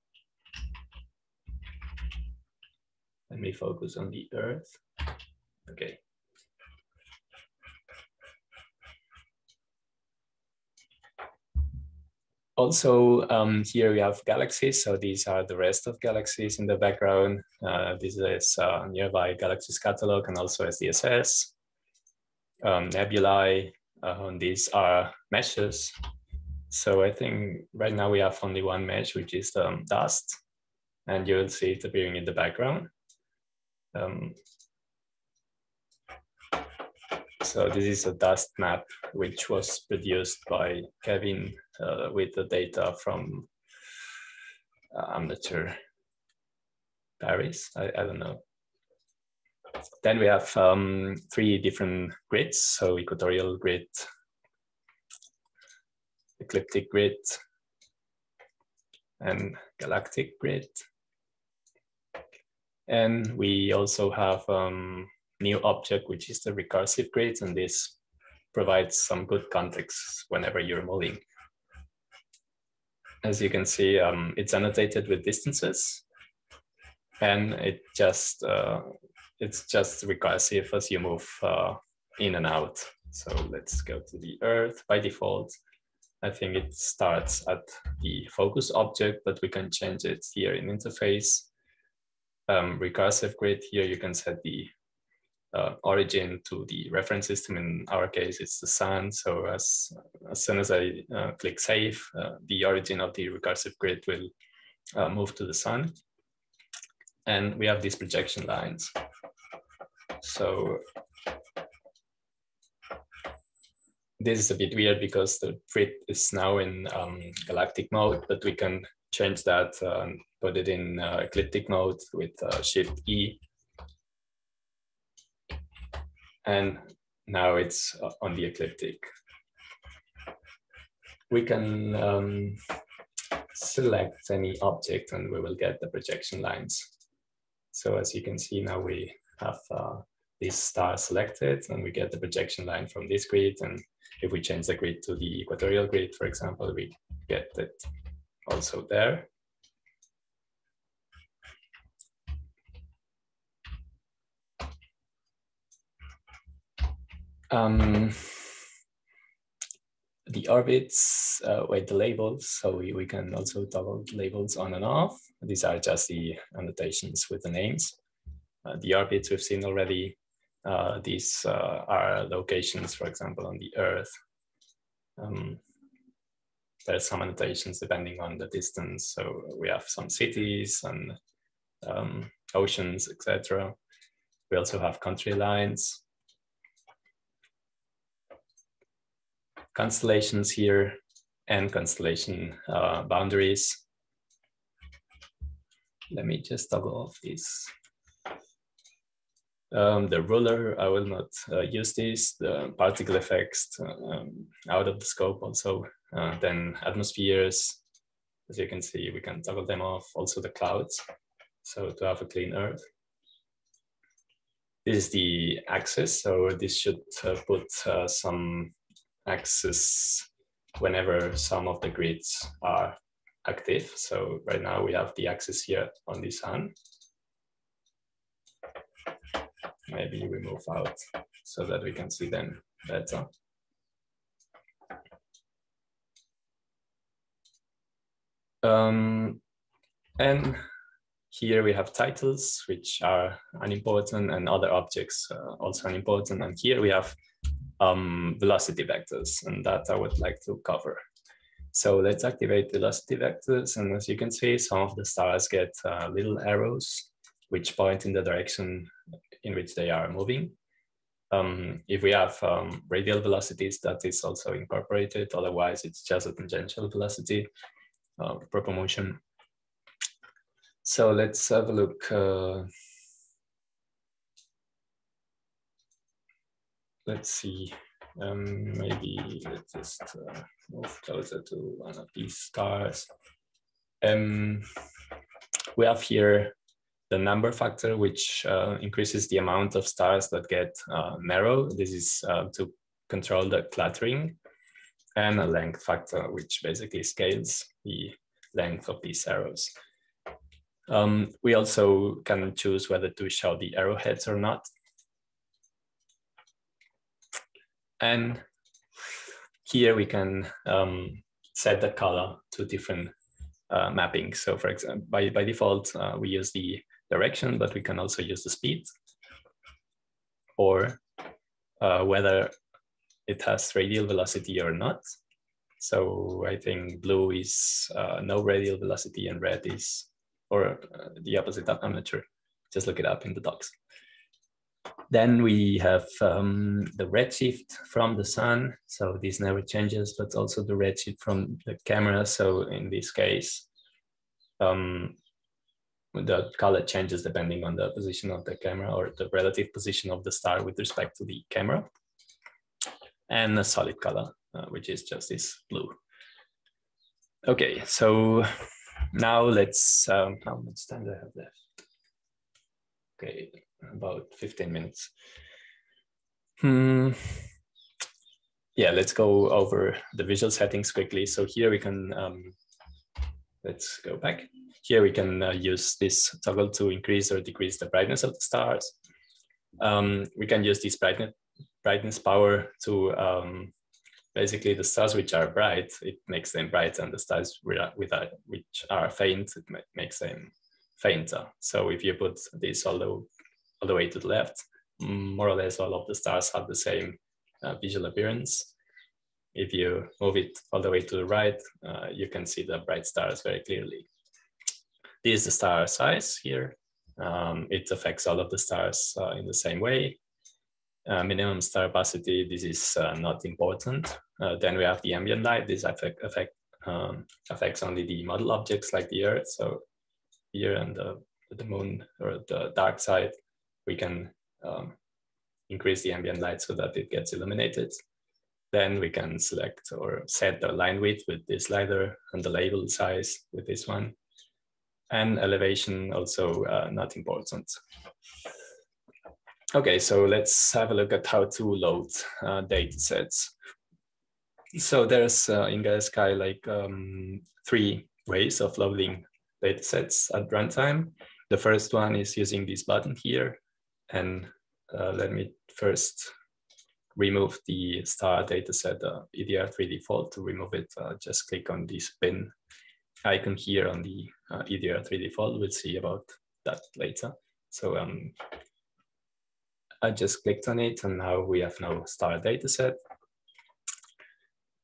B: Let me focus on the Earth. Okay. Also, um, here we have galaxies. So these are the rest of galaxies in the background. Uh, this is uh, nearby galaxies catalog and also SDSS um, nebulae. Uh, these are meshes. So I think right now we have only one mesh, which is um, dust, and you will see it appearing in the background. Um, so this is a dust map, which was produced by Kevin uh, with the data from, uh, I'm not sure, Paris, I, I don't know. Then we have um, three different grids, so equatorial grid, ecliptic grid, and galactic grid. And we also have um, new object, which is the recursive grid, and this provides some good context whenever you're moving. As you can see, um, it's annotated with distances, and it just uh, it's just recursive as you move uh, in and out. So let's go to the Earth by default. I think it starts at the focus object, but we can change it here in interface. Um, recursive grid, here you can set the uh, origin to the reference system. In our case, it's the sun. So as, as soon as I uh, click save, uh, the origin of the recursive grid will uh, move to the sun. And we have these projection lines. So this is a bit weird because the grid is now in um, galactic mode, but we can change that and put it in uh, ecliptic mode with uh, shift E. And now it's uh, on the ecliptic. We can um, select any object and we will get the projection lines. So as you can see now we have uh, this star selected and we get the projection line from this grid. And if we change the grid to the equatorial grid, for example, we get it also there. Um, the orbits uh, with the labels, so we, we can also toggle labels on and off. These are just the annotations with the names. Uh, the orbits we've seen already. Uh, these uh, are locations, for example, on the Earth. Um, there's some annotations depending on the distance. So we have some cities and um, oceans, etc. We also have country lines. Constellations here and constellation uh, boundaries. Let me just toggle off this um, the ruler, I will not uh, use this, the particle effects um, out of the scope also. Uh, then atmospheres, as you can see, we can toggle them off. Also the clouds, so to have a clean earth. This is the axis, so this should uh, put uh, some axis whenever some of the grids are active. So right now we have the axis here on the sun maybe we move out so that we can see them better. Um, and here we have titles, which are unimportant, and other objects uh, also unimportant. And here we have um, velocity vectors, and that I would like to cover. So let's activate velocity vectors. And as you can see, some of the stars get uh, little arrows, which point in the direction in which they are moving. Um, if we have um, radial velocities, that is also incorporated. Otherwise, it's just a tangential velocity, uh, proper motion. So let's have a look. Uh, let's see. Um, maybe let's just uh, move closer to one of these stars. Um, we have here the number factor, which uh, increases the amount of stars that get uh, narrow. This is uh, to control the cluttering and a length factor, which basically scales the length of these arrows. Um, we also can choose whether to show the arrowheads or not. And here we can um, set the color to different uh, mappings. So for example, by, by default, uh, we use the direction, but we can also use the speed or uh, whether it has radial velocity or not. So I think blue is uh, no radial velocity and red is, or uh, the opposite, I'm not sure. Just look it up in the docs. Then we have um, the redshift from the sun. So this never changes, but also the redshift from the camera. So in this case, um, the color changes depending on the position of the camera or the relative position of the star with respect to the camera. And a solid color, uh, which is just this blue. Okay, so now let's, um, how much time do I have left? Okay, about 15 minutes. Hmm. Yeah, let's go over the visual settings quickly. So here we can, um, let's go back. Here we can uh, use this toggle to increase or decrease the brightness of the stars. Um, we can use this brightness, brightness power to um, basically the stars which are bright, it makes them bright and the stars without, which are faint, it makes them fainter. So if you put this all the, all the way to the left, more or less all of the stars have the same uh, visual appearance. If you move it all the way to the right, uh, you can see the bright stars very clearly. This is the star size here. Um, it affects all of the stars uh, in the same way. Uh, minimum star opacity, this is uh, not important. Uh, then we have the ambient light. This affect, affect um, affects only the model objects like the Earth. So here and the, the moon or the dark side, we can um, increase the ambient light so that it gets illuminated. Then we can select or set the line width with this slider and the label size with this one. And elevation also uh, not important. Okay, so let's have a look at how to load uh, data sets. So there's uh, in Sky like um, three ways of loading data sets at runtime. The first one is using this button here. And uh, let me first remove the star dataset uh, EDR3 default. To remove it, uh, just click on this bin icon here on the uh, EDR3 default. We'll see about that later. So um, I just clicked on it and now we have no star dataset.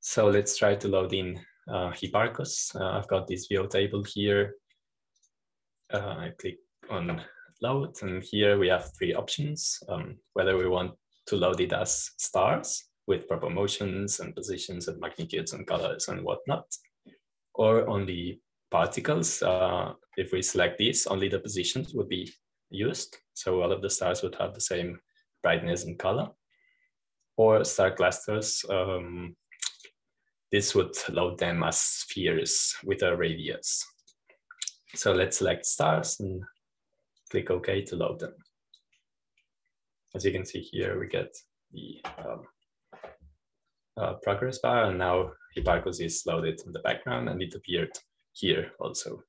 B: So let's try to load in uh, Hipparcos. Uh, I've got this VOTable here. Uh, I click on load and here we have three options, um, whether we want to load it as stars with proper motions and positions and magnitudes and colors and whatnot, or only particles. Uh, if we select this, only the positions would be used. So all of the stars would have the same brightness and color. Or star clusters, um, this would load them as spheres with a radius. So let's select stars and click OK to load them. As you can see here, we get the um, uh, progress bar, and now Hipparcos is loaded in the background, and it appeared here also.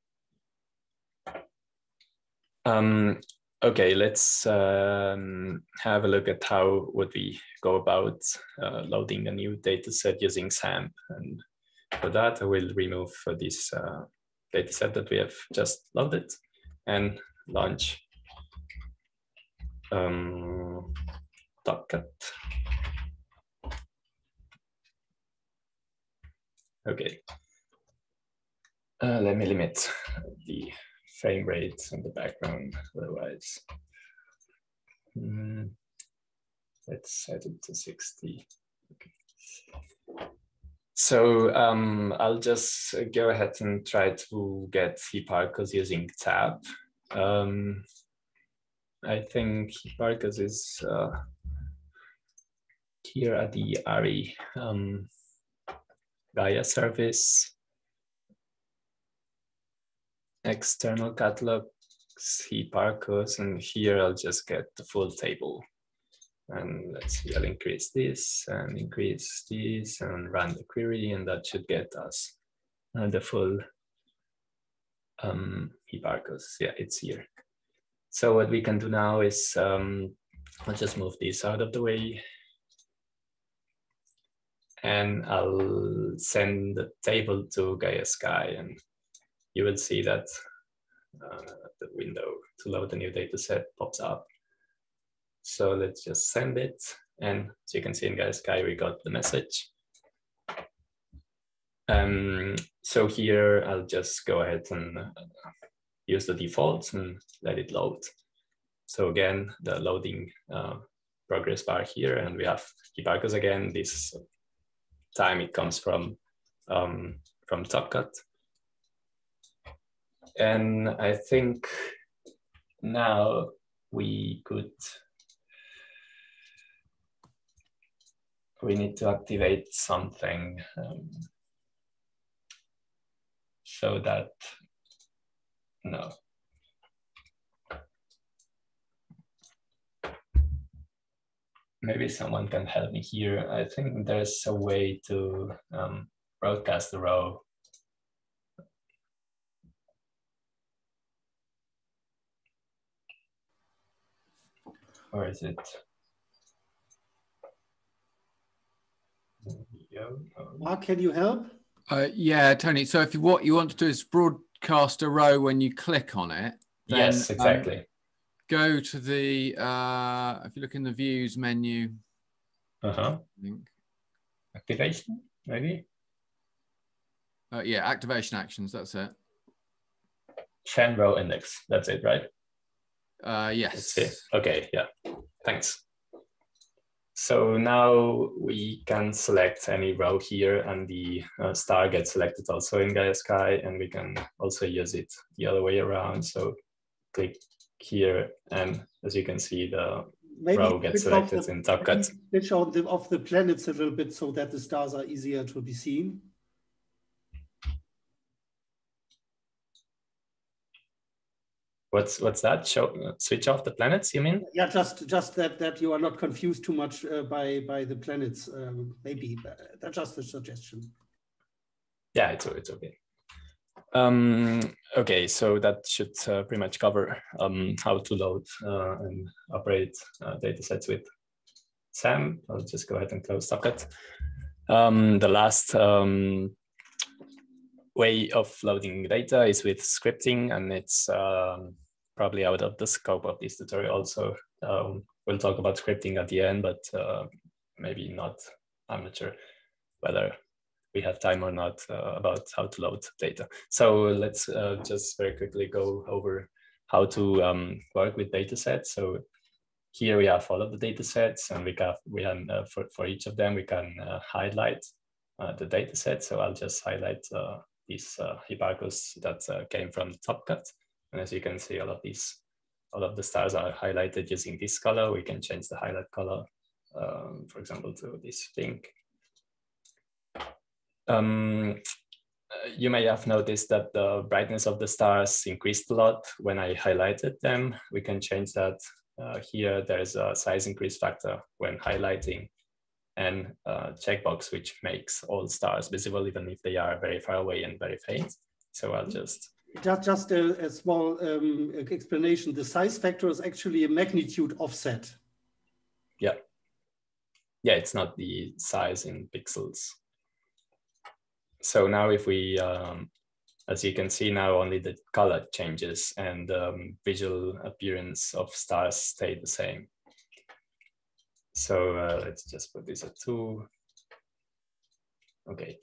B: Um, Okay, let's um, have a look at how would we go about uh, loading a new data set using SAMP. And for that, I will remove this uh, data set that we have just loaded and launch um, Topcat. Okay. Uh, let me limit the frame rate in the background otherwise. Mm, let's set it to 60. Okay. So um, I'll just go ahead and try to get Hipparcos using TAP. Um, I think Hipparcos is uh, here at the ARI um, Gaia service external catalogs, Hipparcos, and here I'll just get the full table. And let's see, I'll increase this and increase this and run the query, and that should get us uh, the full um, Hipparcos. Yeah, it's here. So what we can do now is, um, I'll just move this out of the way. And I'll send the table to Gaia Sky and you will see that uh, the window to load a new data set pops up. So let's just send it. And as you can see in Gaia Sky, we got the message. Um, so here I'll just go ahead and uh, use the defaults and let it load. So again, the loading uh, progress bar here, and we have Hipparcos again. This time it comes from um, from Topcat. And I think now we could we need to activate something um, so that no. Maybe someone can help me here. I think there's a way to um, broadcast the row. Or is it?
A: Mark, can you help?
E: Uh, yeah, Toni. So if you, what you want to do is broadcast a row when you click on it.
B: Then, yes, um, exactly. Um,
E: go to the uh, if you look in the views menu.
B: Uh huh. Activation, maybe.
E: Uh, yeah, activation actions. That's it.
B: Chain row index. That's it, right?
E: Uh, yes.
B: Okay. Yeah. Thanks. So now we can select any row here and the uh, star gets selected also in Gaia Sky and we can also use it the other way around. So click here and as you can see the maybe row gets selected the, in Topcat.
A: Switch on the, of the planets a little bit so that the stars are easier to be seen.
B: What's what's that? Show switch off the planets? You mean?
A: Yeah, just just that that you are not confused too much uh, by by the planets. Um, maybe that's just a suggestion.
B: Yeah, it's it's okay. Um, okay, so that should uh, pretty much cover um, how to load uh, and operate uh, data sets with SAMP. I'll just go ahead and close Topcat. Um, the last um, way of loading data is with scripting, and it's um, probably out of the scope of this tutorial. So um, we'll talk about scripting at the end, but uh, maybe not. I'm not sure whether we have time or not uh, about how to load data. So let's uh, just very quickly go over how to um, work with data sets. So here we have all of the data sets and we can, we can uh, for, for each of them, we can uh, highlight uh, the data set. So I'll just highlight uh, this Hipparcos that came from Topcat. And as you can see, all of these, all of the stars are highlighted using this color. We can change the highlight color, um, for example, to this pink. Um, you may have noticed that the brightness of the stars increased a lot when I highlighted them. We can change that. Uh, here, there's a size increase factor when highlighting and a checkbox, which makes all stars visible, even if they are very far away and very faint. So I'll just
A: just, just a, a small um, explanation. The size factor is actually a magnitude offset.
B: Yeah. Yeah, it's not the size in pixels. So now if we, um, as you can see now, only the color changes and um, visual appearance of stars stay the same. So uh, let's just put this at two. Okay,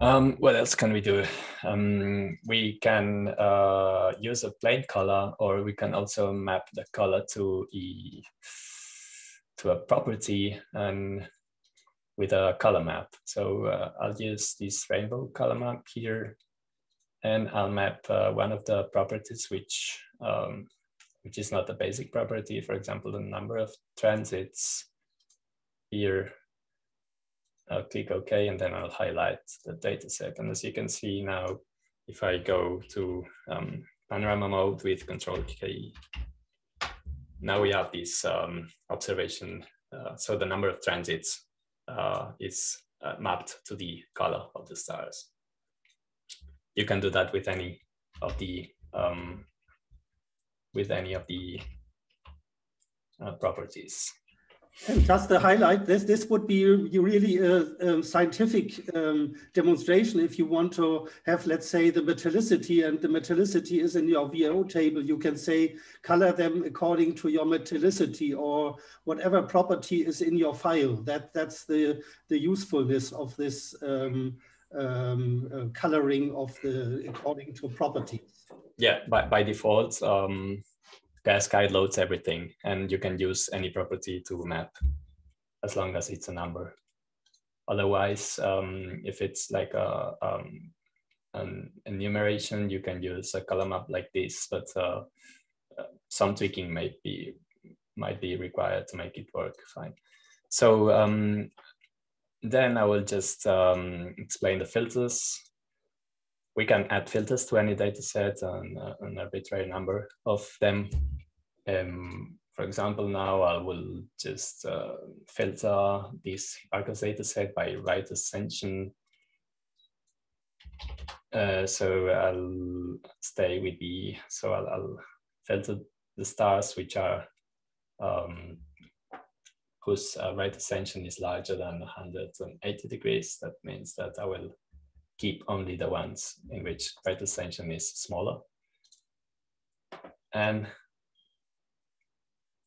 B: um, what else can we do? Um, we can uh, use a plain color, or we can also map the color to a to a property and with a color map. So uh, I'll use this rainbow color map here, and I'll map uh, one of the properties which um, which is not a basic property. For example, the number of transits here I'll click OK, and then I'll highlight the data set. And as you can see now, if I go to um, panorama mode with Control K, now we have this um, observation. Uh, so the number of transits uh, is uh, mapped to the color of the stars. You can do that with any of the um, with any of the uh, properties.
A: And just to highlight this, this would be really a, a scientific um, demonstration if you want to have, let's say, the metallicity, and the metallicity is in your VOTable. You can say color them according to your metallicity or whatever property is in your file. That that's the the usefulness of this um, um, uh, coloring of the according to properties.
B: Yeah, by by default. Um Gaia loads everything and you can use any property to map as long as it's a number. Otherwise, um, if it's like a, um, an enumeration, you can use a column map like this, but uh, uh, some tweaking might be might be required to make it work fine. So um, then I will just um, explain the filters. We can add filters to any data set and uh, an arbitrary number of them. Um, for example, now I will just uh, filter this Argos data set by right ascension. Uh, so I'll stay with the, so I'll, I'll filter the stars which are um, whose uh, right ascension is larger than 180 degrees. That means that I will keep only the ones in which right ascension is smaller. And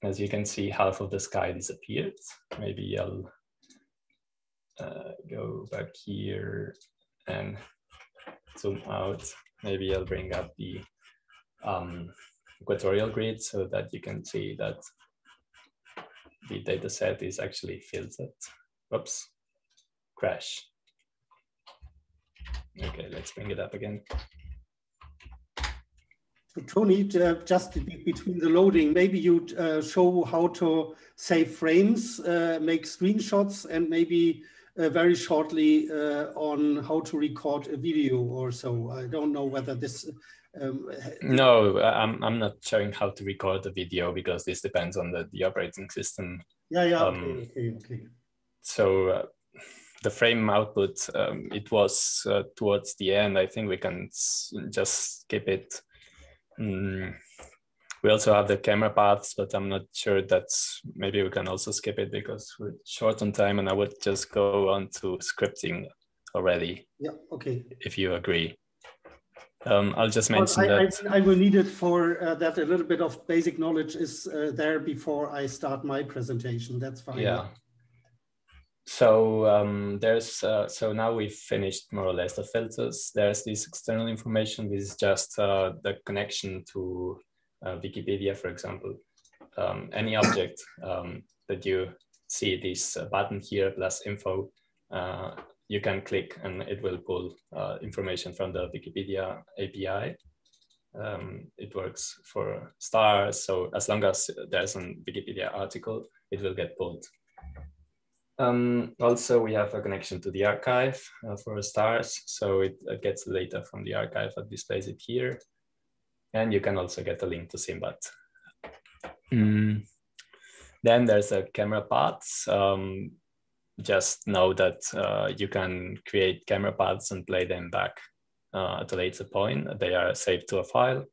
B: as you can see, half of the sky disappeared. Maybe I'll uh, go back here and zoom out. Maybe I'll bring up the um, equatorial grid so that you can see that the data set is actually filtered. Oops, crash. Okay, let's bring it up again.
A: So Toni, uh, just between the loading, maybe you uh, show how to save frames, uh, make screenshots, and maybe uh, very shortly uh, on how to record a video or so. I don't know whether this um,
B: no, I'm, I'm not showing how to record the video because this depends on the, the operating system.
A: Yeah, yeah, um, okay, okay, okay.
B: So uh, the frame output, um, it was uh, towards the end. I think we can just skip it. Mm. We also have the camera paths, but I'm not sure that's, maybe we can also skip it because we're short on time and I would just go on to scripting already.
A: Yeah, okay.
B: If you agree. Um, I'll just mention I,
A: that. I, I, will need it for uh, that a little bit of basic knowledge is uh, there before I start my presentation. That's fine.
B: Yeah. So um, there's, uh, so now we've finished more or less the filters. There's this external information. This is just uh, the connection to uh, Wikipedia, for example. Um, any object um, that you see this uh, button here plus info you can click and it will pull uh, information from the Wikipedia API. Um, it works for stars. So as long as there's a Wikipedia article, it will get pulled. Um, also, we have a connection to the archive uh, for stars. So it uh, gets the data from the archive and displays it here. And you can also get a link to SIMBAD. Mm. Then there's a camera paths. Um, just know that uh, you can create camera paths and play them back uh, at a later point. They are saved to a file.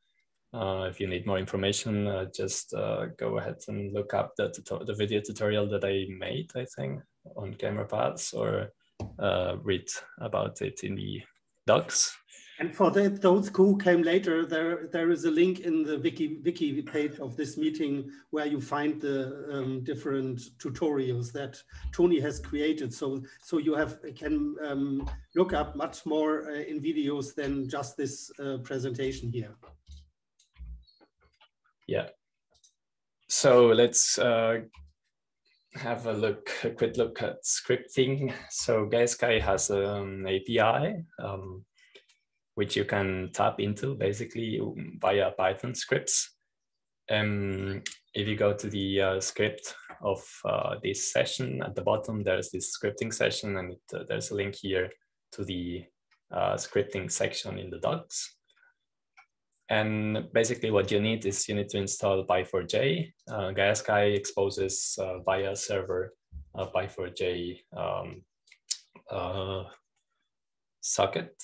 B: Uh, if you need more information, uh, just uh, go ahead and look up the, the video tutorial that I made, I think, on camera paths or uh, read about it in the docs.
A: And for the, those who came later, there there is a link in the wiki wiki page of this meeting where you find the um, different tutorials that Toni has created. So so you have can um, look up much more uh, in videos than just this uh, presentation here.
B: Yeah. So let's uh, have a look, a quick look at scripting. So GaiaSky has an API. Um, which you can tap into basically via Python scripts. Um, if you go to the uh, script of uh, this session at the bottom, there's this scripting session and it, uh, there's a link here to the uh, scripting section in the docs. And basically what you need is you need to install Py4j. Uh, GaiaSky exposes uh, via server uh, Py4j um, uh, socket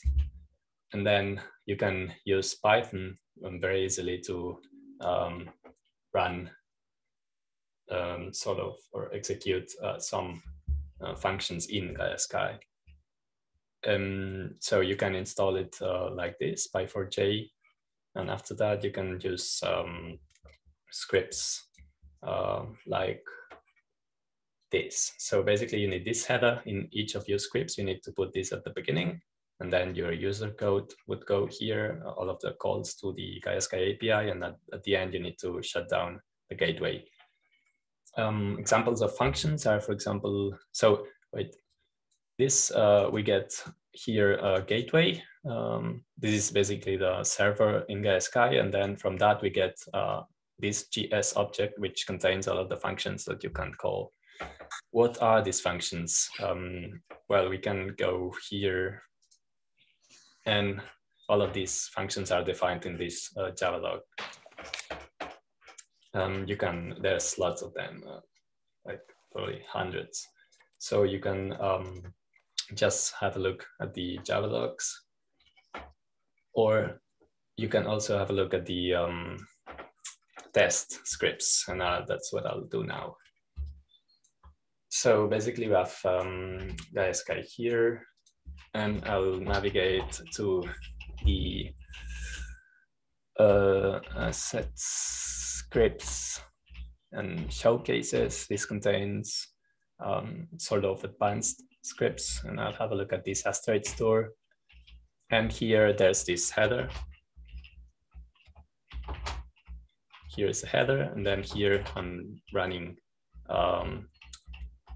B: and then you can use Python um, very easily to um, run um, sort of or execute uh, some uh, functions in GaiaSky. Um, so you can install it uh, like this, Py4j, and after that you can use um, scripts uh, like this. So basically you need this header in each of your scripts. You need to put this at the beginning and then your user code would go here, all of the calls to the Gaia Sky API, and at, at the end you need to shut down the gateway. Um, examples of functions are, for example, so wait, this uh, we get here a gateway. Um, this is basically the server in Sky, and then from that we get uh, this GS object, which contains all of the functions that you can call. What are these functions? Um, well, we can go here and all of these functions are defined in this uh, Javadoc. Um, you can, there's lots of them, uh, like probably hundreds. So you can um, just have a look at the Javadocs, or you can also have a look at the um, test scripts, and uh, that's what I'll do now. So basically we have um, Gaia Sky here, and I'll navigate to the uh, asset scripts and showcases. This contains um, sort of advanced scripts, and I'll have a look at this asteroid store. And here there's this header. Here is a header, and then here I'm running um,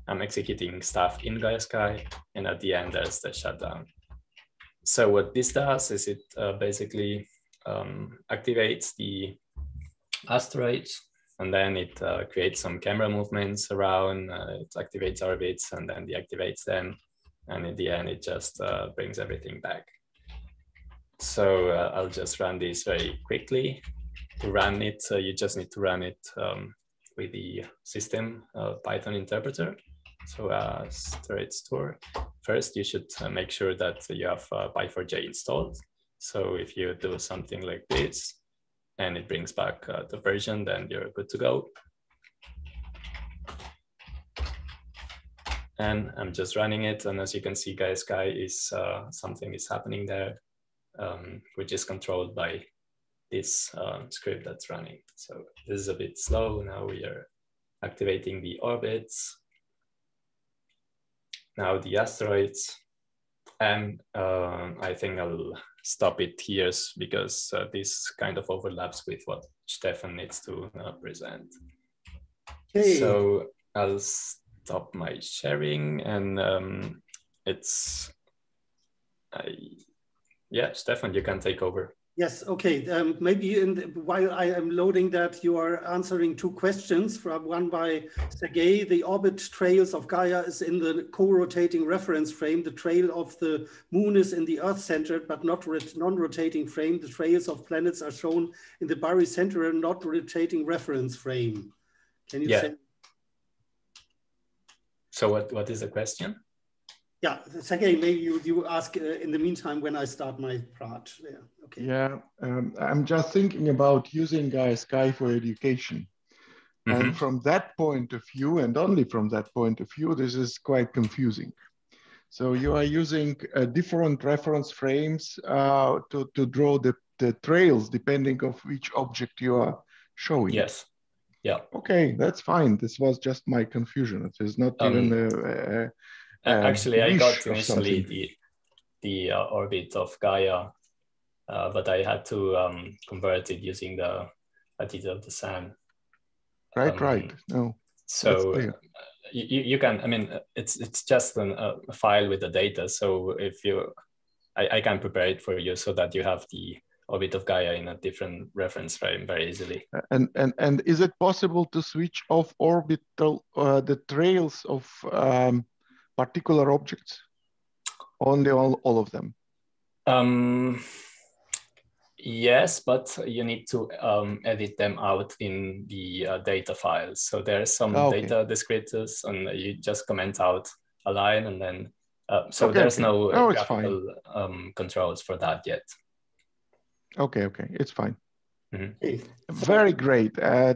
B: I'm executing stuff in Gaia Sky, and at the end there's the shutdown. So what this does is it uh, basically um, activates the asteroids, and then it uh, creates some camera movements around, uh, it activates orbits, and then deactivates them, and in the end it just uh, brings everything back. So uh, I'll just run this very quickly. To run it, uh, you just need to run it um, with the system Python interpreter. So uh, straight store. First, you should uh, make sure that you have uh, Py4j installed. So if you do something like this, and it brings back uh, the version, then you're good to go. And I'm just running it. And as you can see, Gaia, Sky is uh, something is happening there, um, which is controlled by this um, script that's running. So this is a bit slow. Now we are activating the orbits now the asteroids. And uh, I think I'll stop it here because uh, this kind of overlaps with what Stefan needs to uh, present. Okay. So I'll stop my sharing and um, it's, I, yeah, Stefan, you can take over.
A: Yes, okay. Um, maybe the, while I am loading that, you are answering two questions. From one by Sergey. The orbit trails of Gaia is in the co-rotating reference frame. The trail of the moon is in the Earth-centered but not non-rotating frame. The trails of planets are shown in the barycentral not rotating reference frame. Can you yeah. say?
B: So what, what is the question?
A: Yeah, Sergey, maybe you, you ask uh, in the meantime when I start my part. Yeah,
F: okay. Yeah, um, I'm just thinking about using Gaia Sky for education. Mm -hmm. And from that point of view, and only from that point of view, this is quite confusing. So you are using uh, different reference frames uh, to, to draw the, the trails depending of which object you are showing.
B: Yes. Yeah.
F: Okay, that's fine. This was just my confusion. It is not um, even a, a,
B: um, Actually, I got initially the the uh, orbit of Gaia, uh, but I had to um, convert it using the latitude of the sun.
F: Right, um, right. No.
B: So uh, you, you can, I mean, it's it's just an, a file with the data. So if you, I, I can prepare it for you so that you have the orbit of Gaia in a different reference frame very easily.
F: And and and is it possible to switch off orbital uh, the trails of um, particular objects? Only all, all of them?
B: Um, yes, but you need to um, edit them out in the uh, data files. So there's some oh, okay. data descriptors and you just comment out a line and then, uh, so okay, there's okay. no oh, graphical um, controls for that yet.
F: Okay, okay, it's fine. Mm -hmm. Very great. Uh,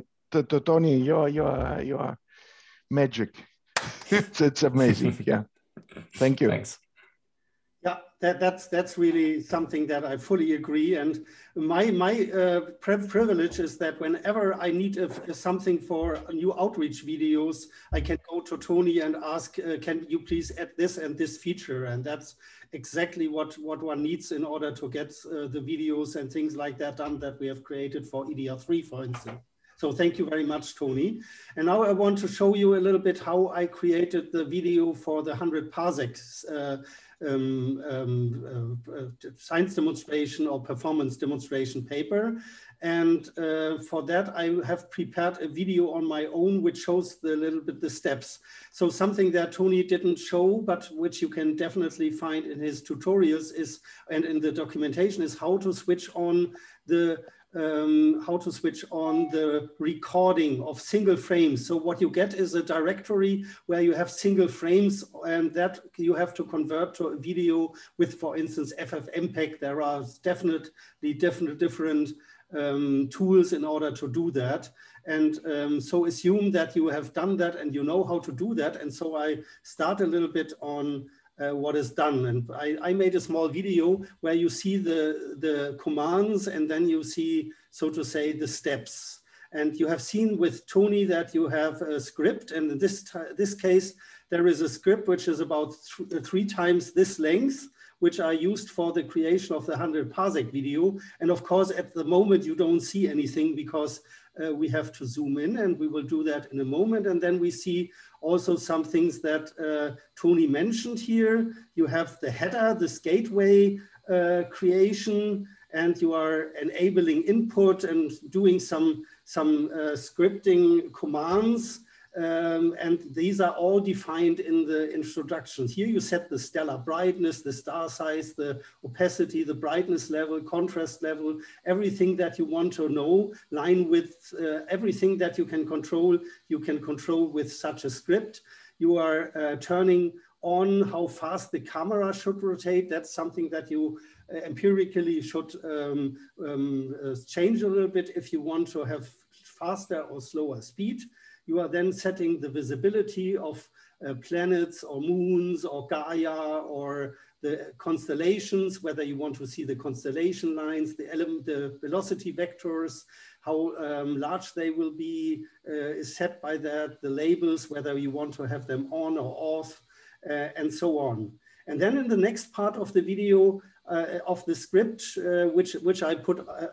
F: Toni, you're, you're, you're magic it's, it's amazing. Yeah. Thank you.
B: Thanks.
A: Yeah, that, that's that's really something that I fully agree. And my my uh, privilege is that whenever I need a, something for new outreach videos, I can go to Toni and ask, uh, can you please add this and this feature? And that's exactly what what one needs in order to get uh, the videos and things like that done that we have created for EDR3, for instance. So thank you very much, Toni. And now I want to show you a little bit how I created the video for the 100 parsecs uh, um, um, uh, science demonstration or performance demonstration paper. And uh, for that, I have prepared a video on my own, which shows the little bit the steps. So something that Toni didn't show, but which you can definitely find in his tutorials is, and in the documentation is how to switch on the um, how to switch on the recording of single frames. So what you get is a directory where you have single frames and that you have to convert to a video with, for instance, FFmpeg. There are definitely different, different um, tools in order to do that. And um, so assume that you have done that and you know how to do that. And so I start a little bit on uh, what is done. And I, I, made a small video where you see the, the commands and then you see, so to say, the steps. And you have seen with Toni that you have a script. And in this, this case, there is a script which is about th uh, three times this length, which are used for the creation of the 100 parsec video. And of course, at the moment, you don't see anything because uh, we have to zoom in and we will do that in a moment. And then we see also some things that uh, Toni mentioned here. You have the header, this gateway uh, creation, and you are enabling input and doing some, some uh, scripting commands um, and these are all defined in the introduction. Here you set the stellar brightness, the star size, the opacity, the brightness level, contrast level, everything that you want to know, line width, uh, everything that you can control, you can control with such a script. You are uh, turning on how fast the camera should rotate. That's something that you uh, empirically should um, um, uh, change a little bit if you want to have faster or slower speed you are then setting the visibility of uh, planets or moons or Gaia or the constellations, whether you want to see the constellation lines, the, element, the velocity vectors, how um, large they will be uh, is set by that, the labels, whether you want to have them on or off, uh, and so on. And then in the next part of the video, uh, of the script, uh, which which I put, uh,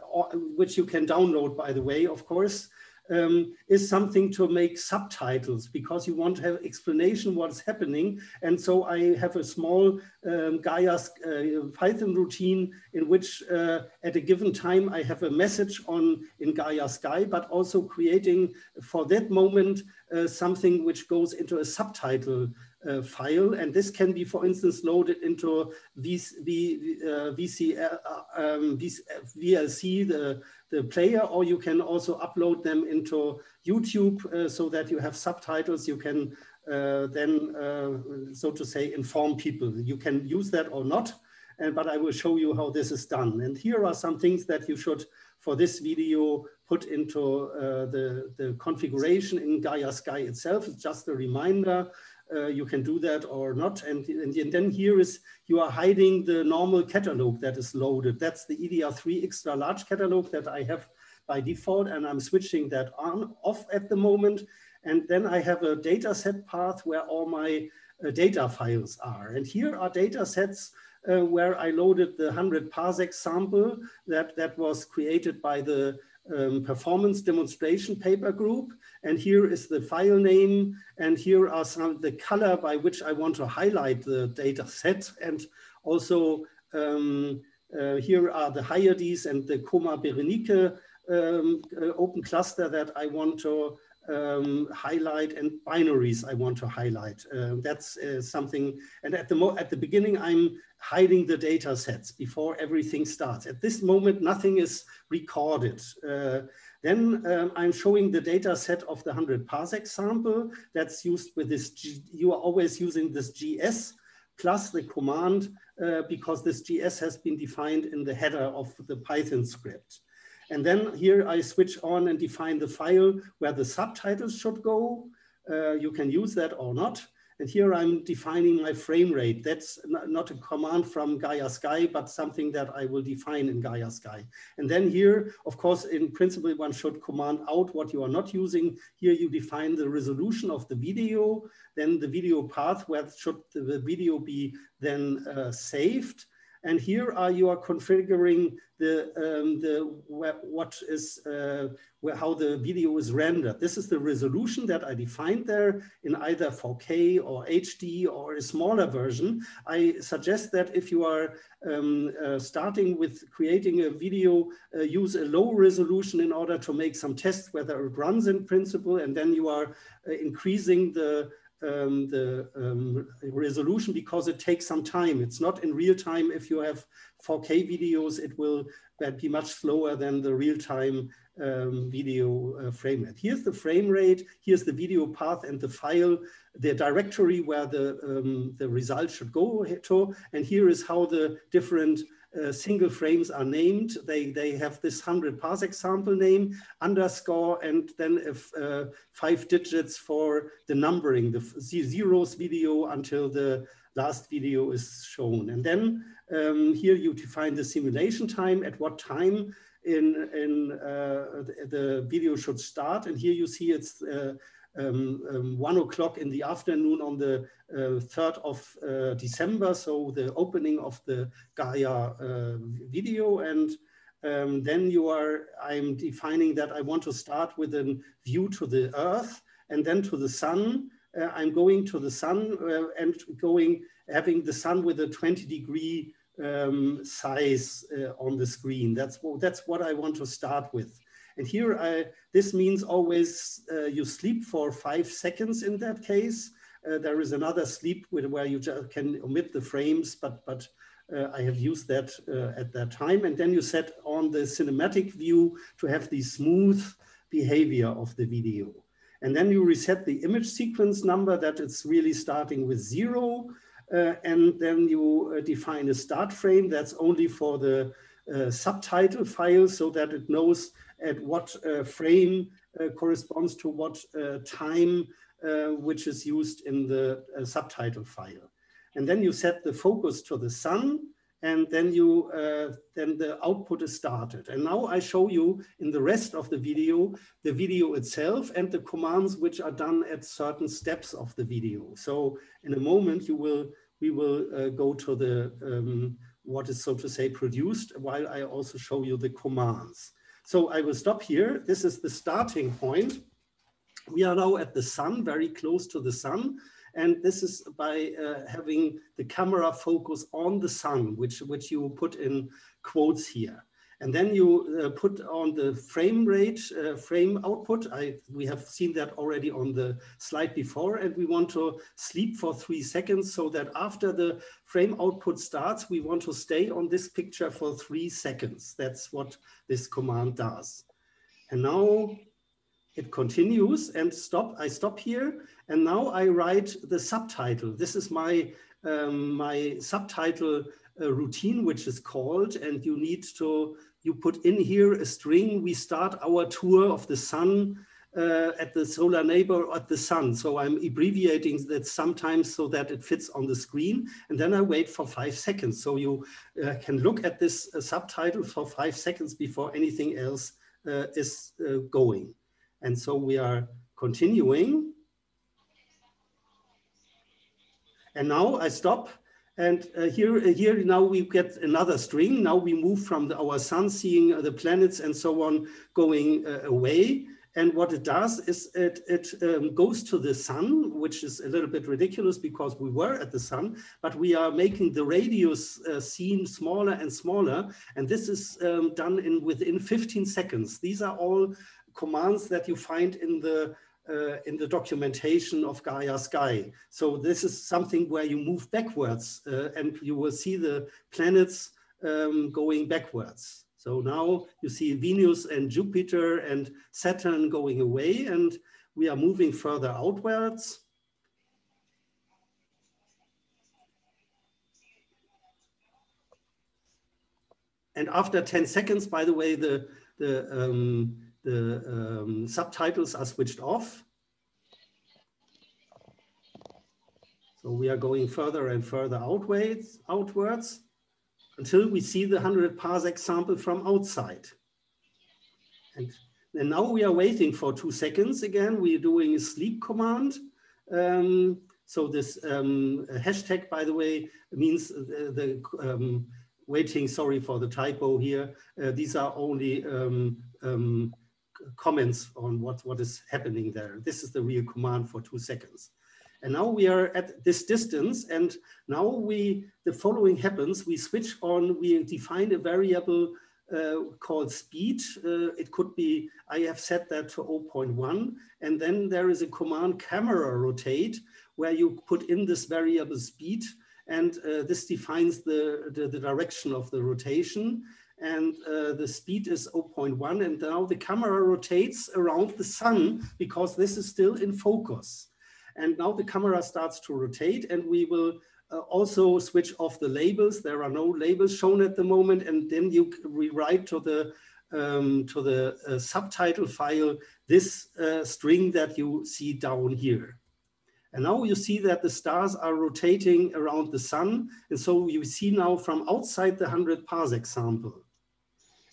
A: which you can download, by the way, of course, um, is something to make subtitles because you want to have explanation what's happening. And so I have a small um, Gaia's uh, Python routine in which uh, at a given time I have a message on in Gaia Sky, but also creating for that moment uh, something which goes into a subtitle uh, file. And this can be, for instance, loaded into v, uh, VC, uh, um, VLC, the, the player, or you can also upload them into YouTube uh, so that you have subtitles. You can uh, then, uh, so to say, inform people. You can use that or not, and, but I will show you how this is done. And here are some things that you should, for this video, put into the, the configuration in Gaia Sky itself. It's just a reminder uh, you can do that or not. And, and, and, then here is, you are hiding the normal catalog that is loaded. That's the EDR3 extra large catalog that I have by default, and I'm switching that on off at the moment. And then I have a data set path where all my uh, data files are. And here are data sets uh, where I loaded the 100 parsec sample that, that was created by the um, performance demonstration paper group. And here is the file name. And here are some the color by which I want to highlight the data set. And also um, uh, here are the Hyades and the Coma Berenike um, uh, open cluster that I want to um, highlight and binaries I want to highlight. Uh, that's uh, something, and at the, at the beginning, I'm hiding the data sets before everything starts. At this moment, nothing is recorded. Uh, then um, I'm showing the data set of the 100 parsec sample that's used with this, G you are always using this GS plus the command uh, because this GS has been defined in the header of the Python script. And then here I switch on and define the file where the subtitles should go. Uh, you can use that or not. And here I'm defining my frame rate. That's not a command from Gaia Sky, but something that I will define in Gaia Sky. And then here, of course, in principle, one should command out what you are not using. Here you define the resolution of the video, then the video path, where should the video be then uh, saved. And here are you are configuring the, um, the what is uh, how the video is rendered. This is the resolution that I defined there in either 4K or HD or a smaller version. I suggest that if you are um, uh, starting with creating a video, uh, use a low resolution in order to make some tests whether it runs in principle, and then you are uh, increasing the um, the um, resolution because it takes some time. It's not in real time. If you have 4K videos, it will be much slower than the real time um, video uh, frame rate. Here's the frame rate, here's the video path and the file, the directory where the, um, the result should go to. And here is how the different uh, single frames are named. They, they have this 100 parsec sample name, underscore, and then if, uh, five digits for the numbering, the zeros video until the last video is shown. And then um, here you define the simulation time, at what time in, in uh, the, the, video should start. And here you see it's uh, um, um, one o'clock in the afternoon on the uh, 3rd of uh, December, so the opening of the Gaia uh, video. And um, then you are, I'm defining that I want to start with a view to the Earth and then to the sun. Uh, I'm going to the sun uh, and going, having the sun with a 20 degree um, size uh, on the screen. That's, that's what I want to start with. And here, I, this means always uh, you sleep for five seconds in that case. Uh, there is another sleep where you can omit the frames, but, but uh, I have used that uh, at that time. And then you set on the cinematic view to have the smooth behavior of the video. And then you reset the image sequence number that it's really starting with zero. Uh, and then you uh, define a start frame that's only for the uh, subtitle file so that it knows at what uh, frame uh, corresponds to what uh, time which is used in the subtitle file. And then you set the focus to the sun and then you uh, then the output is started. And now I show you in the rest of the video, the video itself and the commands which are done at certain steps of the video. So in a moment you will we will uh, go to the um, what is so to say produced while I also show you the commands. So I will stop here. This is the starting point. We are now at the sun, very close to the sun. And this is by uh, having the camera focus on the sun, which, which you put in quotes here. And then you uh, put on the frame rate, uh, frame output. I, we have seen that already on the slide before, and we want to sleep for three seconds so that after the frame output starts, we want to stay on this picture for three seconds. That's what this command does. And now it continues and stop. I stop here, and now I write the subtitle. This is my um, my subtitle a routine which is called and you need to you put in here a string. We start our tour of the sun uh, at the solar neighbor at the sun. So i'm abbreviating that sometimes so that it fits on the screen and then i wait for five seconds. So you uh, can look at this uh, subtitle for five seconds before anything else uh, is uh, going. And so we are continuing. And now i stop and uh, here, uh, here now we get another string. Now we move from the, our sun seeing uh, the planets and so on going uh, away. And what it does is it, it um, goes to the sun, which is a little bit ridiculous because we were at the sun, but we are making the radius uh, seen smaller and smaller. And this is um, done in within 15 seconds. These are all commands that you find in the uh, in the documentation of Gaia Sky. So this is something where you move backwards uh, and you will see the planets um, going backwards. So now you see Venus and Jupiter and Saturn going away and we are moving further outwards. And after 10 seconds, by the way, the, the um, the um, subtitles are switched off. So we are going further and further outwards, outwards until we see the 100 parsec sample from outside. And, now we are waiting for two seconds again. We are doing a sleep command. Um, so this um, hashtag, by the way, means the, the um, waiting, sorry for the typo here. Uh, these are only um, um, comments on what, what is happening there. This is the real command for two seconds. And now we are at this distance and now we, the following happens, we switch on, we define a variable uh, called speed. Uh, it could be, I have set that to 0.1 and then there is a command camera rotate where you put in this variable speed and uh, this defines the, the, the, direction of the rotation and uh, the speed is 0.1 and now the camera rotates around the sun because this is still in focus. And now the camera starts to rotate and we will uh, also switch off the labels. There are no labels shown at the moment and then you rewrite to the um, to the uh, subtitle file this uh, string that you see down here. And now you see that the stars are rotating around the sun. And so you see now from outside the 100 parsec sample.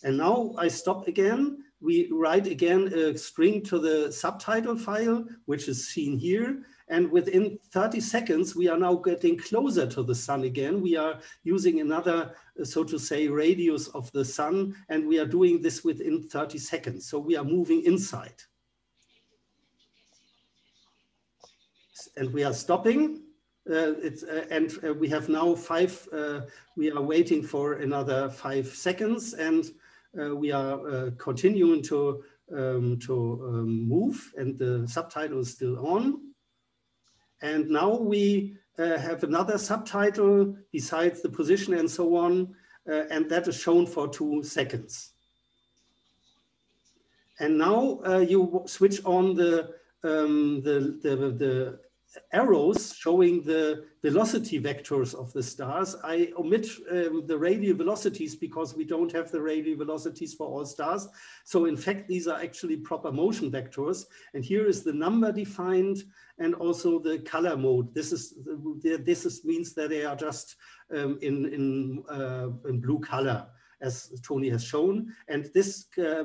A: And now I stop again. We write again a string to the subtitle file, which is seen here. And within 30 seconds, we are now getting closer to the sun again. We are using another, so to say, radius of the sun, and we are doing this within 30 seconds. So we are moving inside. and we are stopping. Uh, it's, uh, and uh, we have now five, uh, we are waiting for another five seconds and uh, we are uh, continuing to, um, to um, move and the subtitle is still on. And now we have another subtitle besides the position and so on, and that is shown for two seconds. And now you switch on the, um, the, the, the arrows showing the velocity vectors of the stars. I omit um, the radial velocities because we don't have the radial velocities for all stars. So in fact, these are actually proper motion vectors. And here is the number defined and also the color mode. This is this is, means that they are just um, in, in, uh, in blue color as Toni has shown. And this uh,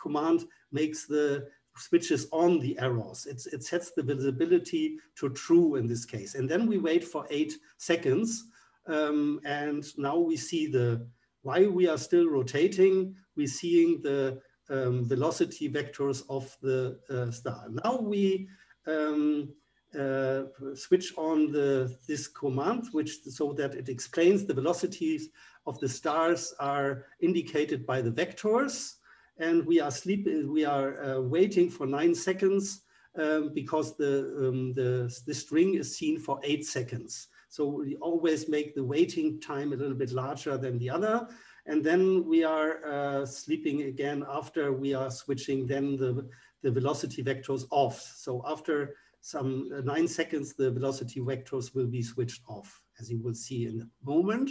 A: command makes the switches on the arrows. It's, it sets the visibility to true in this case. And then we wait for eight seconds. Um, and now we see the, while we are still rotating, we're seeing the um, velocity vectors of the uh, star. Now we um, uh, switch on the, this command, which so that it explains the velocities of the stars are indicated by the vectors and we are sleeping, we are uh, waiting for nine seconds um, because the, um, the, the string is seen for eight seconds. So we always make the waiting time a little bit larger than the other. And then we are uh, sleeping again after we are switching then the, the velocity vectors off. So after some uh, nine seconds, the velocity vectors will be switched off, as you will see in a moment.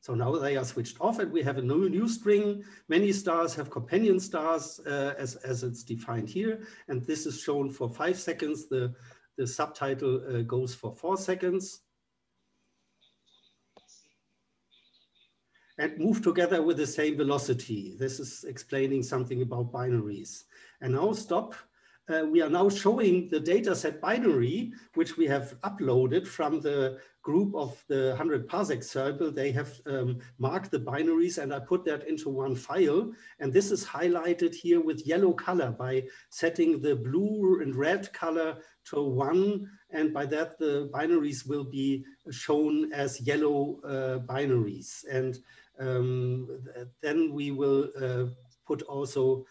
A: So now they are switched off and we have a new, new string. Many stars have companion stars uh, as, as it's defined here. And this is shown for five seconds. The, the subtitle uh, goes for four seconds. And move together with the same velocity. This is explaining something about binaries. And now stop uh, we are now showing the dataset binary, which we have uploaded from the group of the 100 parsec circle. They have um, marked the binaries and I put that into one file. And this is highlighted here with yellow color by setting the blue and red color to one. And by that, the binaries will be shown as yellow uh, binaries. And um, then we will uh, put also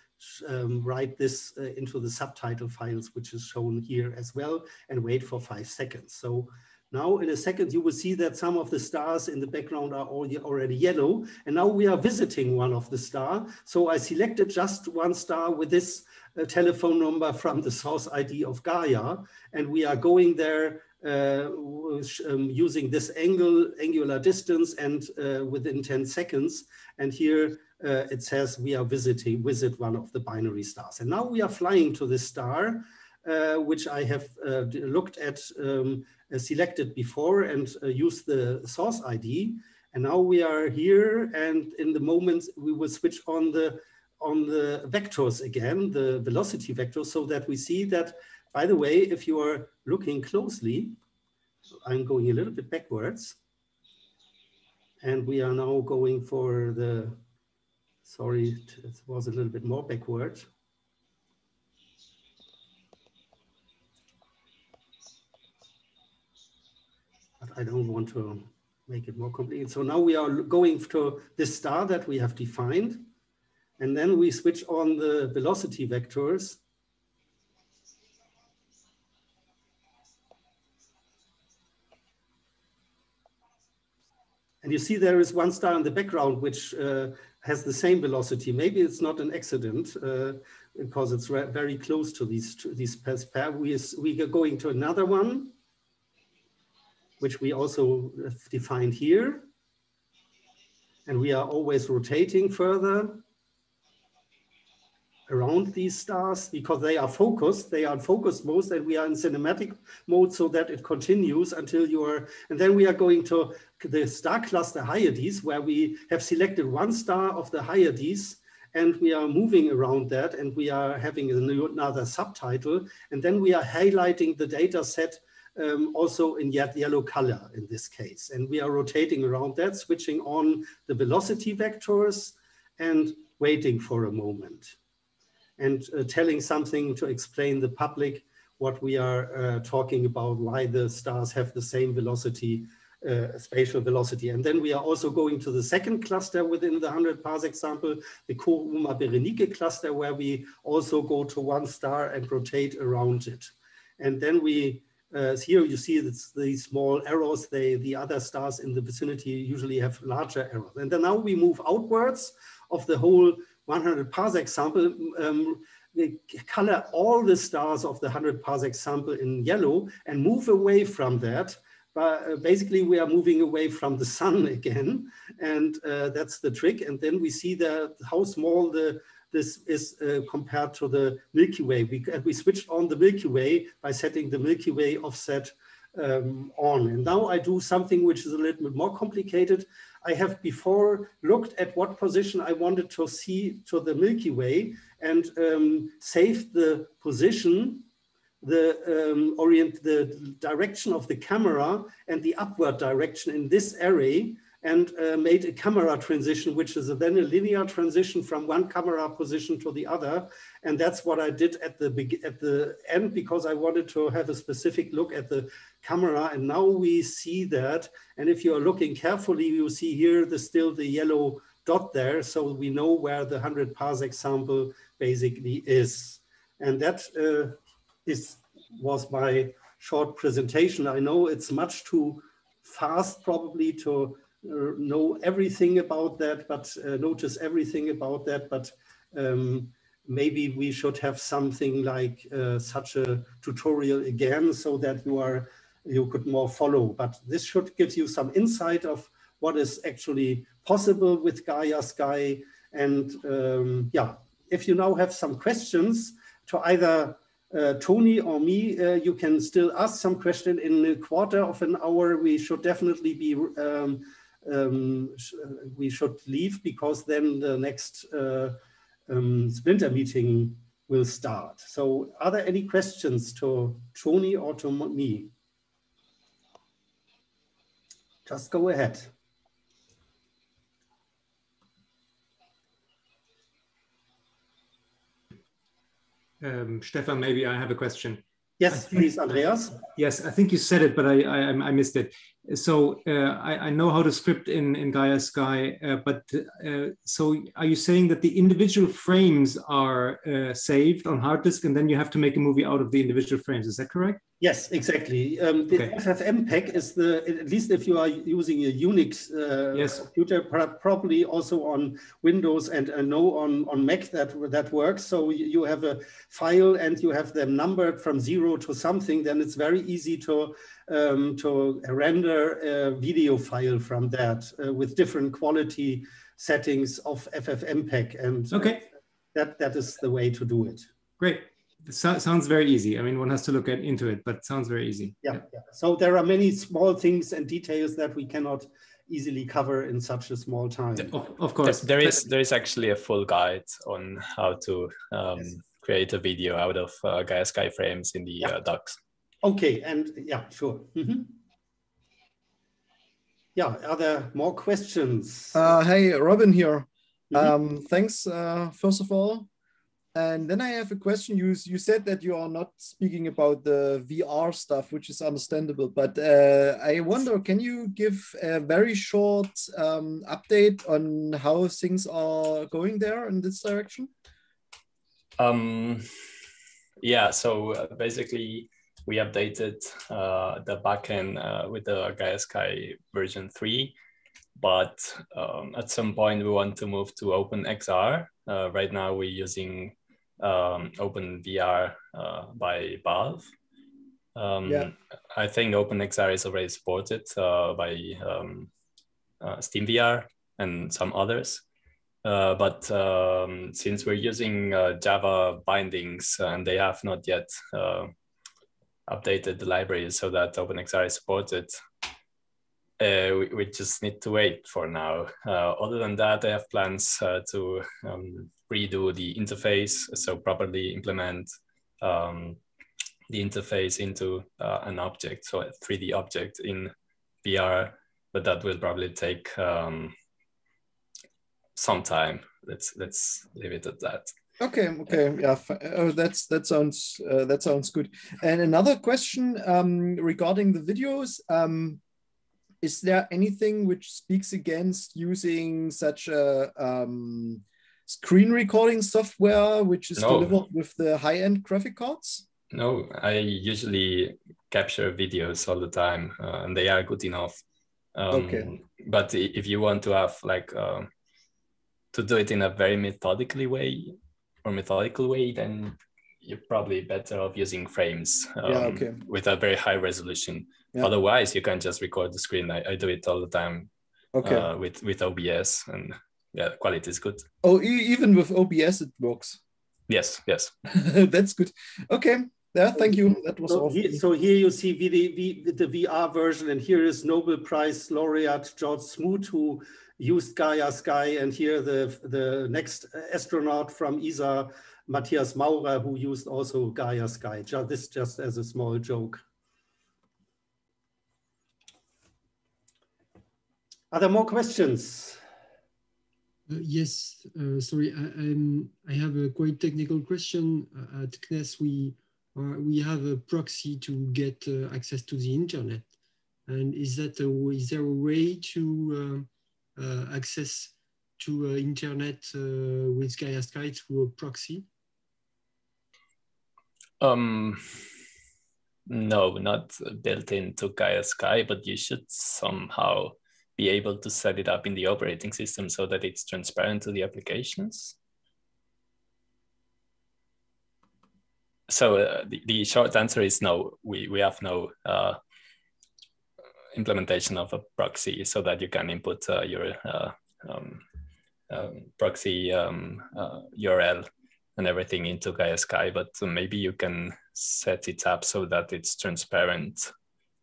A: um, write this uh, into the subtitle files, which is shown here as well, and wait for five seconds. So now in a second, you will see that some of the stars in the background are already yellow. And now we are visiting one of the star. So I selected just one star with this uh, telephone number from the source ID of Gaia. And we are going there uh, um, using this angle, angular distance and uh, within 10 seconds. And here uh, it says we are visiting, visit one of the binary stars. And now we are flying to this star, uh, which I have uh, looked at, um, Uh, selected before and uh, use the source ID. And now we are here and in the moment we will switch on the on the vectors again, the velocity vectors, so that we see that, by the way, if you are looking closely, I'm going a little bit backwards. And we are now going for the, sorry, it was a little bit more backward. I don't want to make it more complicated. So now we are going to this star that we have defined. And then we switch on the velocity vectors. And you see there is one star in the background which uh, has the same velocity. Maybe it's not an accident uh, because it's very close to these, to these pairs. We, we are going to another one which we also defined here. And we are always rotating further around these stars because they are focused, they are in focus mode and we are in cinematic mode so that it continues until you are, and then we are going to the star cluster Hyades where we have selected one star of the Hyades and we are moving around that and we are having another subtitle and then we are highlighting the data set um, also in yet yellow color in this case. And we are rotating around that, switching on the velocity vectors and waiting for a moment and uh, telling something to explain the public what we are uh, talking about, why the stars have the same velocity, uh, spatial velocity. And then we are also going to the second cluster within the 100 parsec sample, the Coma Berenike cluster, where we also go to one star and rotate around it. And then we uh, here you see it's the small arrows, they, the other stars in the vicinity usually have larger arrows. And then now we move outwards of the whole 100 parsec sample. Um, we color all the stars of the 100 parsec sample in yellow and move away from that. But uh, basically we are moving away from the sun again. And uh, that's the trick. And then we see the, how small the this is uh, compared to the Milky Way. We, we switched on the Milky Way by setting the Milky Way offset um, on. And now I do something which is a little bit more complicated. I have before looked at what position I wanted to see to the Milky Way and um, saved the position, the um, orient, the direction of the camera and the upward direction in this array and uh, made a camera transition, which is a, then a linear transition from one camera position to the other. And that's what I did at the, at the end because I wanted to have a specific look at the camera. And now we see that. And if you are looking carefully, you see here the still the yellow dot there. So we know where the 100 parsec sample basically is. And that uh, is, was my short presentation. I know it's much too fast probably to know everything about that, but uh, notice everything about that. But um, maybe we should have something like uh, such a tutorial again so that you are you could more follow. But this should give you some insight of what is actually possible with Gaia Sky. And um, yeah, if you now have some questions to either uh, Toni or me, uh, you can still ask some question in a quarter of an hour. We should definitely be um, um, sh we should leave because then the next uh, um, splinter meeting will start. So are there any questions to Toni or to me? Just go ahead.
C: Um, Stefan, maybe I have a question.
A: Yes, think, please, Andreas.
C: Yes, I think you said it, but I I, I missed it. So uh, I, I, know how to script in in Gaia Sky, uh, but uh, so are you saying that the individual frames are uh, saved on hard disk, and then you have to make a movie out of the individual frames? Is that correct?
A: Yes, exactly. Um, the okay. FFmpeg is the, at least if you are using a Unix uh, yes. computer, probably also on Windows and I know on, on Mac that, that works. So you have a file and you have them numbered from zero to something, then it's very easy to, um, to render a video file from that uh, with different quality settings of FFmpeg. And
C: okay.
A: that, that is the way to do it.
C: Great so, sounds very easy. I mean, one has to look at, into it, but sounds very easy.
A: Yeah, yeah. yeah. So there are many small things and details that we cannot easily cover in such a small time.
C: Of, of course,
B: there is there is actually a full guide on how to um, yes. create a video out of uh, Gaia Sky frames in the yeah. uh, docs.
A: Okay, and yeah, sure. Mm -hmm. Yeah, are there more questions?
G: Uh, hey, Robin here. Mm -hmm. um, thanks, uh, first of all, and then I have a question. You you said that you are not speaking about the VR stuff, which is understandable. But uh, I wonder, can you give a very short um, update on how things are going there in this direction?
B: Um, yeah. So uh, basically, we updated uh, the backend uh, with the Gaia Sky version three, but um, at some point we want to move to OpenXR. Uh, right now we're using um, OpenVR uh, by Valve. Um, yeah. I think OpenXR is already supported uh, by um, uh, SteamVR and some others. Uh, but um, since we're using uh, Java bindings and they have not yet uh, updated the library so that OpenXR is supported, we, we, just need to wait for now. other than that, I have plans to um, redo the interface, so properly implement um, the interface into uh, an object, so a 3D object in VR, but that will probably take um, some time. Let's let's leave it at that.
G: Okay, okay, yeah, oh, that's that sounds uh, that sounds good. And another question um, regarding the videos. Um, is there anything which speaks against using such a um, screen recording software which is no. delivered with the high-end graphic cards?
B: No, I usually capture videos all the time, uh, and they are good enough. Um, okay. But if you want to have like uh, to do it in a very methodically way or methodical way, then you're probably better off using frames um, yeah, okay. with a very high resolution. Yeah. Otherwise, you can just record the screen. I, I do it all the time okay. Uh, with with OBS, and yeah, quality is good.
G: Oh, even with OBS, it works.
B: Yes, yes.
G: That's good. Okay. Yeah, thank you. That was
A: so
G: all.
A: Here, so here you see the, the VR version, and here is Nobel Prize laureate George Smoot, who used Gaia Sky, and here the the next astronaut from ESA, Matthias Maurer, who used also Gaia Sky. Just, this just as a small joke. Are there more questions?
H: Uh, yes, uh, sorry, I, I have a quite technical question. Uh, at CNES, we, are, we have a proxy to get access to the internet. And is, that a, is there a way to access to internet with Gaia Sky through a proxy?
B: Um, no, not built into Gaia Sky, but you should somehow be able to set it up in the operating system so that it's transparent to the applications. So uh, the, the short answer is no, we, we have no uh, implementation of a proxy so that you can input uh, your uh, um, um, proxy um, URL uh, and everything into Gaia Sky, but maybe you can set it up so that it's transparent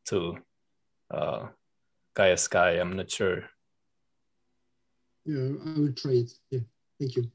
B: to uh, Gaia Sky. I'm not sure.
H: Yeah, I will try it. Yeah, thank you.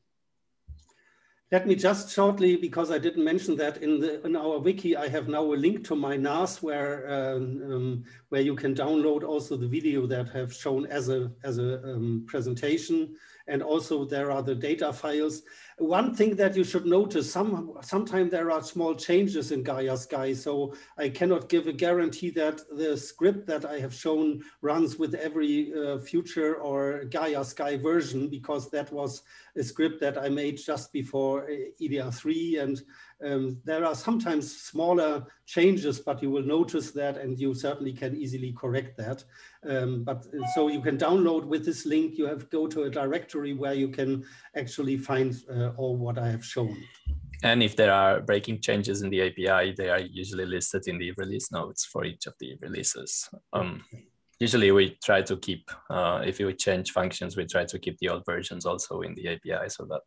A: Let me just shortly, because I didn't mention that in the in our wiki, I have now a link to my NAS where um, um, where you can download also the video that I have shown as a as a um, presentation, and also there are the data files one thing that you should notice, some sometimes there are small changes in Gaia Sky, so I cannot give a guarantee that the script that I have shown runs with every uh, future or Gaia Sky version, because that was a script that I made just before EDR3 and um, there are sometimes smaller changes, but you will notice that and you certainly can easily correct that. Um, but so you can download with this link, you have go to a directory where you can actually find uh, all what I have shown.
B: And if there are breaking changes in the API, they are usually listed in the release notes for each of the releases. Um, usually we try to keep, uh, if we change functions, we try to keep the old versions also in the API so that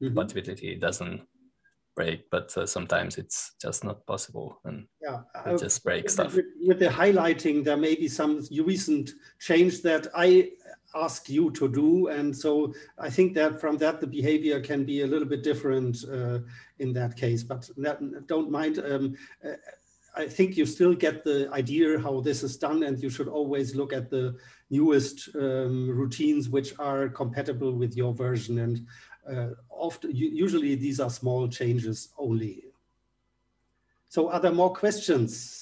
B: mm -hmm. compatibility doesn't break, but uh, sometimes it's just not possible and yeah, it just breaks stuff.
A: With, with, the highlighting, there may be some recent change that I ask you to do. And so I think that from that, the behavior can be a little bit different uh, in that case, but that, don't mind. Um, uh, I think you still get the idea how this is done and you should always look at the newest um, routines which are compatible with your version and uh, often, usually these are small changes only. So are there more questions?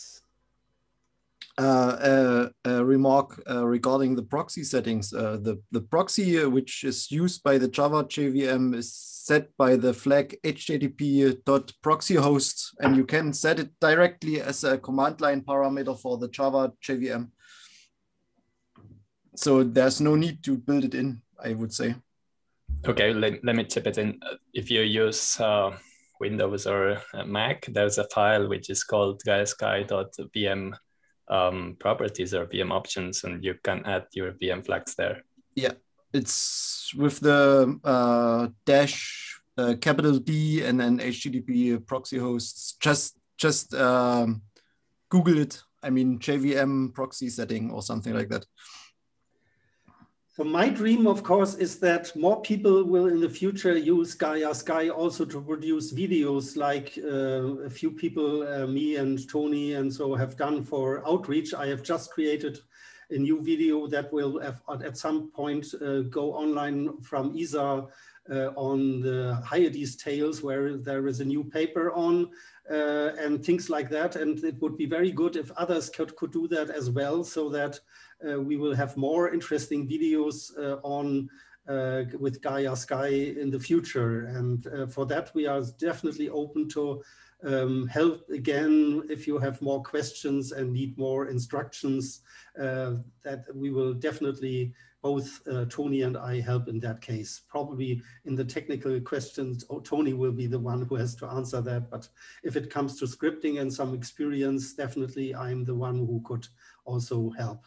G: Uh, a, remark uh, regarding the proxy settings. Uh, the, the proxy which is used by the Java JVM is set by the flag http host, and you can set it directly as a command line parameter for the Java JVM. So there's no need to build it in, I would say.
B: Okay, let, let me tip it in. If you use uh, Windows or Mac, there's a file which is called gaiasky.vm um, properties or VM options, and you can add your VM flags there.
G: Yeah, it's with the uh, dash uh, capital D and then HTTP proxy hosts. Just just um, Google it. I mean JVM proxy setting or something like that.
A: So my dream, of course, is that more people will in the future use Gaia Sky also to produce videos like uh, a few people, uh, me and Toni and so have done for outreach. I have just created a new video that will have, at some point uh, go online from ESA uh, on the Hyades tails where there is a new paper on uh, and things like that. And it would be very good if others could, could do that as well so that we will have more interesting videos uh, on uh, with Gaia Sky in the future. And for that, we are definitely open to um, help again if you have more questions and need more instructions uh, that we will definitely both uh, Toni and I help in that case. Probably in the technical questions, oh, Toni will be the one who has to answer that. But if it comes to scripting and some experience, definitely I'm the one who could also help.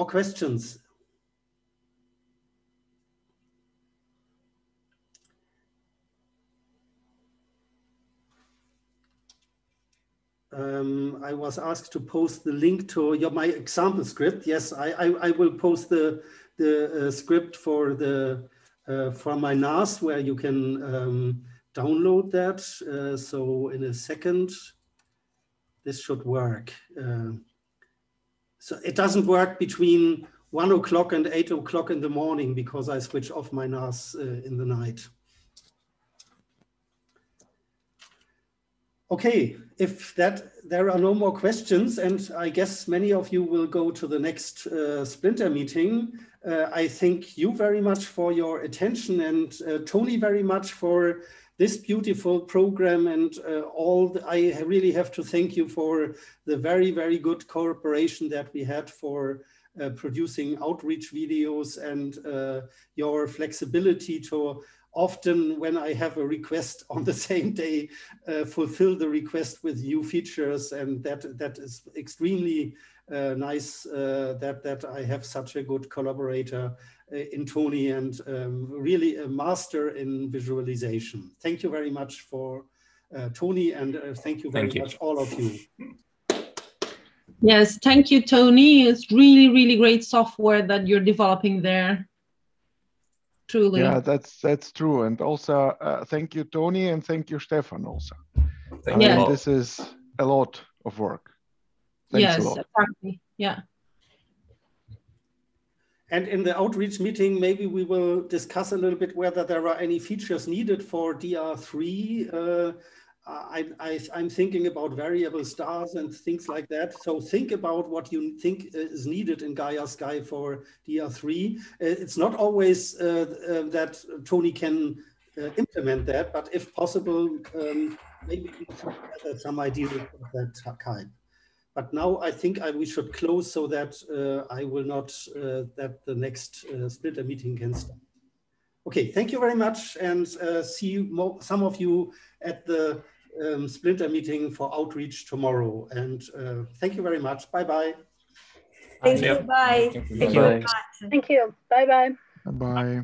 A: More questions? Um, I was asked to post the link to your my example script. Yes, I, I, I will post the the uh, script for the uh, for my NAS where you can um, download that. Uh, so in a second, this should work. So it doesn't work between one o'clock and eight o'clock in the morning because I switch off my NAS uh, in the night. Okay, if that there are no more questions, and I guess many of you will go to the next uh, Splinter meeting, uh, I thank you very much for your attention and uh, Toni very much for this beautiful program and uh, all the, I really have to thank you for the very, very good cooperation that we had for uh, producing outreach videos and uh, your flexibility to often when I have a request on the same day, uh, fulfill the request with new features. And that, that is extremely uh, nice uh, that, that I have such a good collaborator in Toni and um, really a master in visualization. Thank you very much for uh, Toni and uh, thank you very thank much all of you.
I: Yes, thank you, Toni. It's really, really great software that you're developing there. Truly.
F: Yeah, that's that's true. And also, uh, thank you, Toni, and thank you, Stefan. Also, thank
I: yeah.
F: you. This is a lot of work.
I: Thanks yes, exactly. Yeah.
A: And in the outreach meeting, maybe we will discuss a little bit whether there are any features needed for DR3. Uh, I, I, I'm thinking about variable stars and things like that. So think about what you think is needed in Gaia Sky for DR3. Uh, it's not always uh, uh, that Toni can uh, implement that. But if possible, um, maybe some ideas of that kind. But now I think I, we should close so that uh, I will not, uh, that the next uh, Splinter meeting can start. Okay, thank you very much and uh, see you some of you at the um, Splinter meeting for outreach tomorrow. And uh, thank you very much. Bye-bye.
J: Thank you. Bye. Thank you. Thank you. Bye-bye.
F: Bye.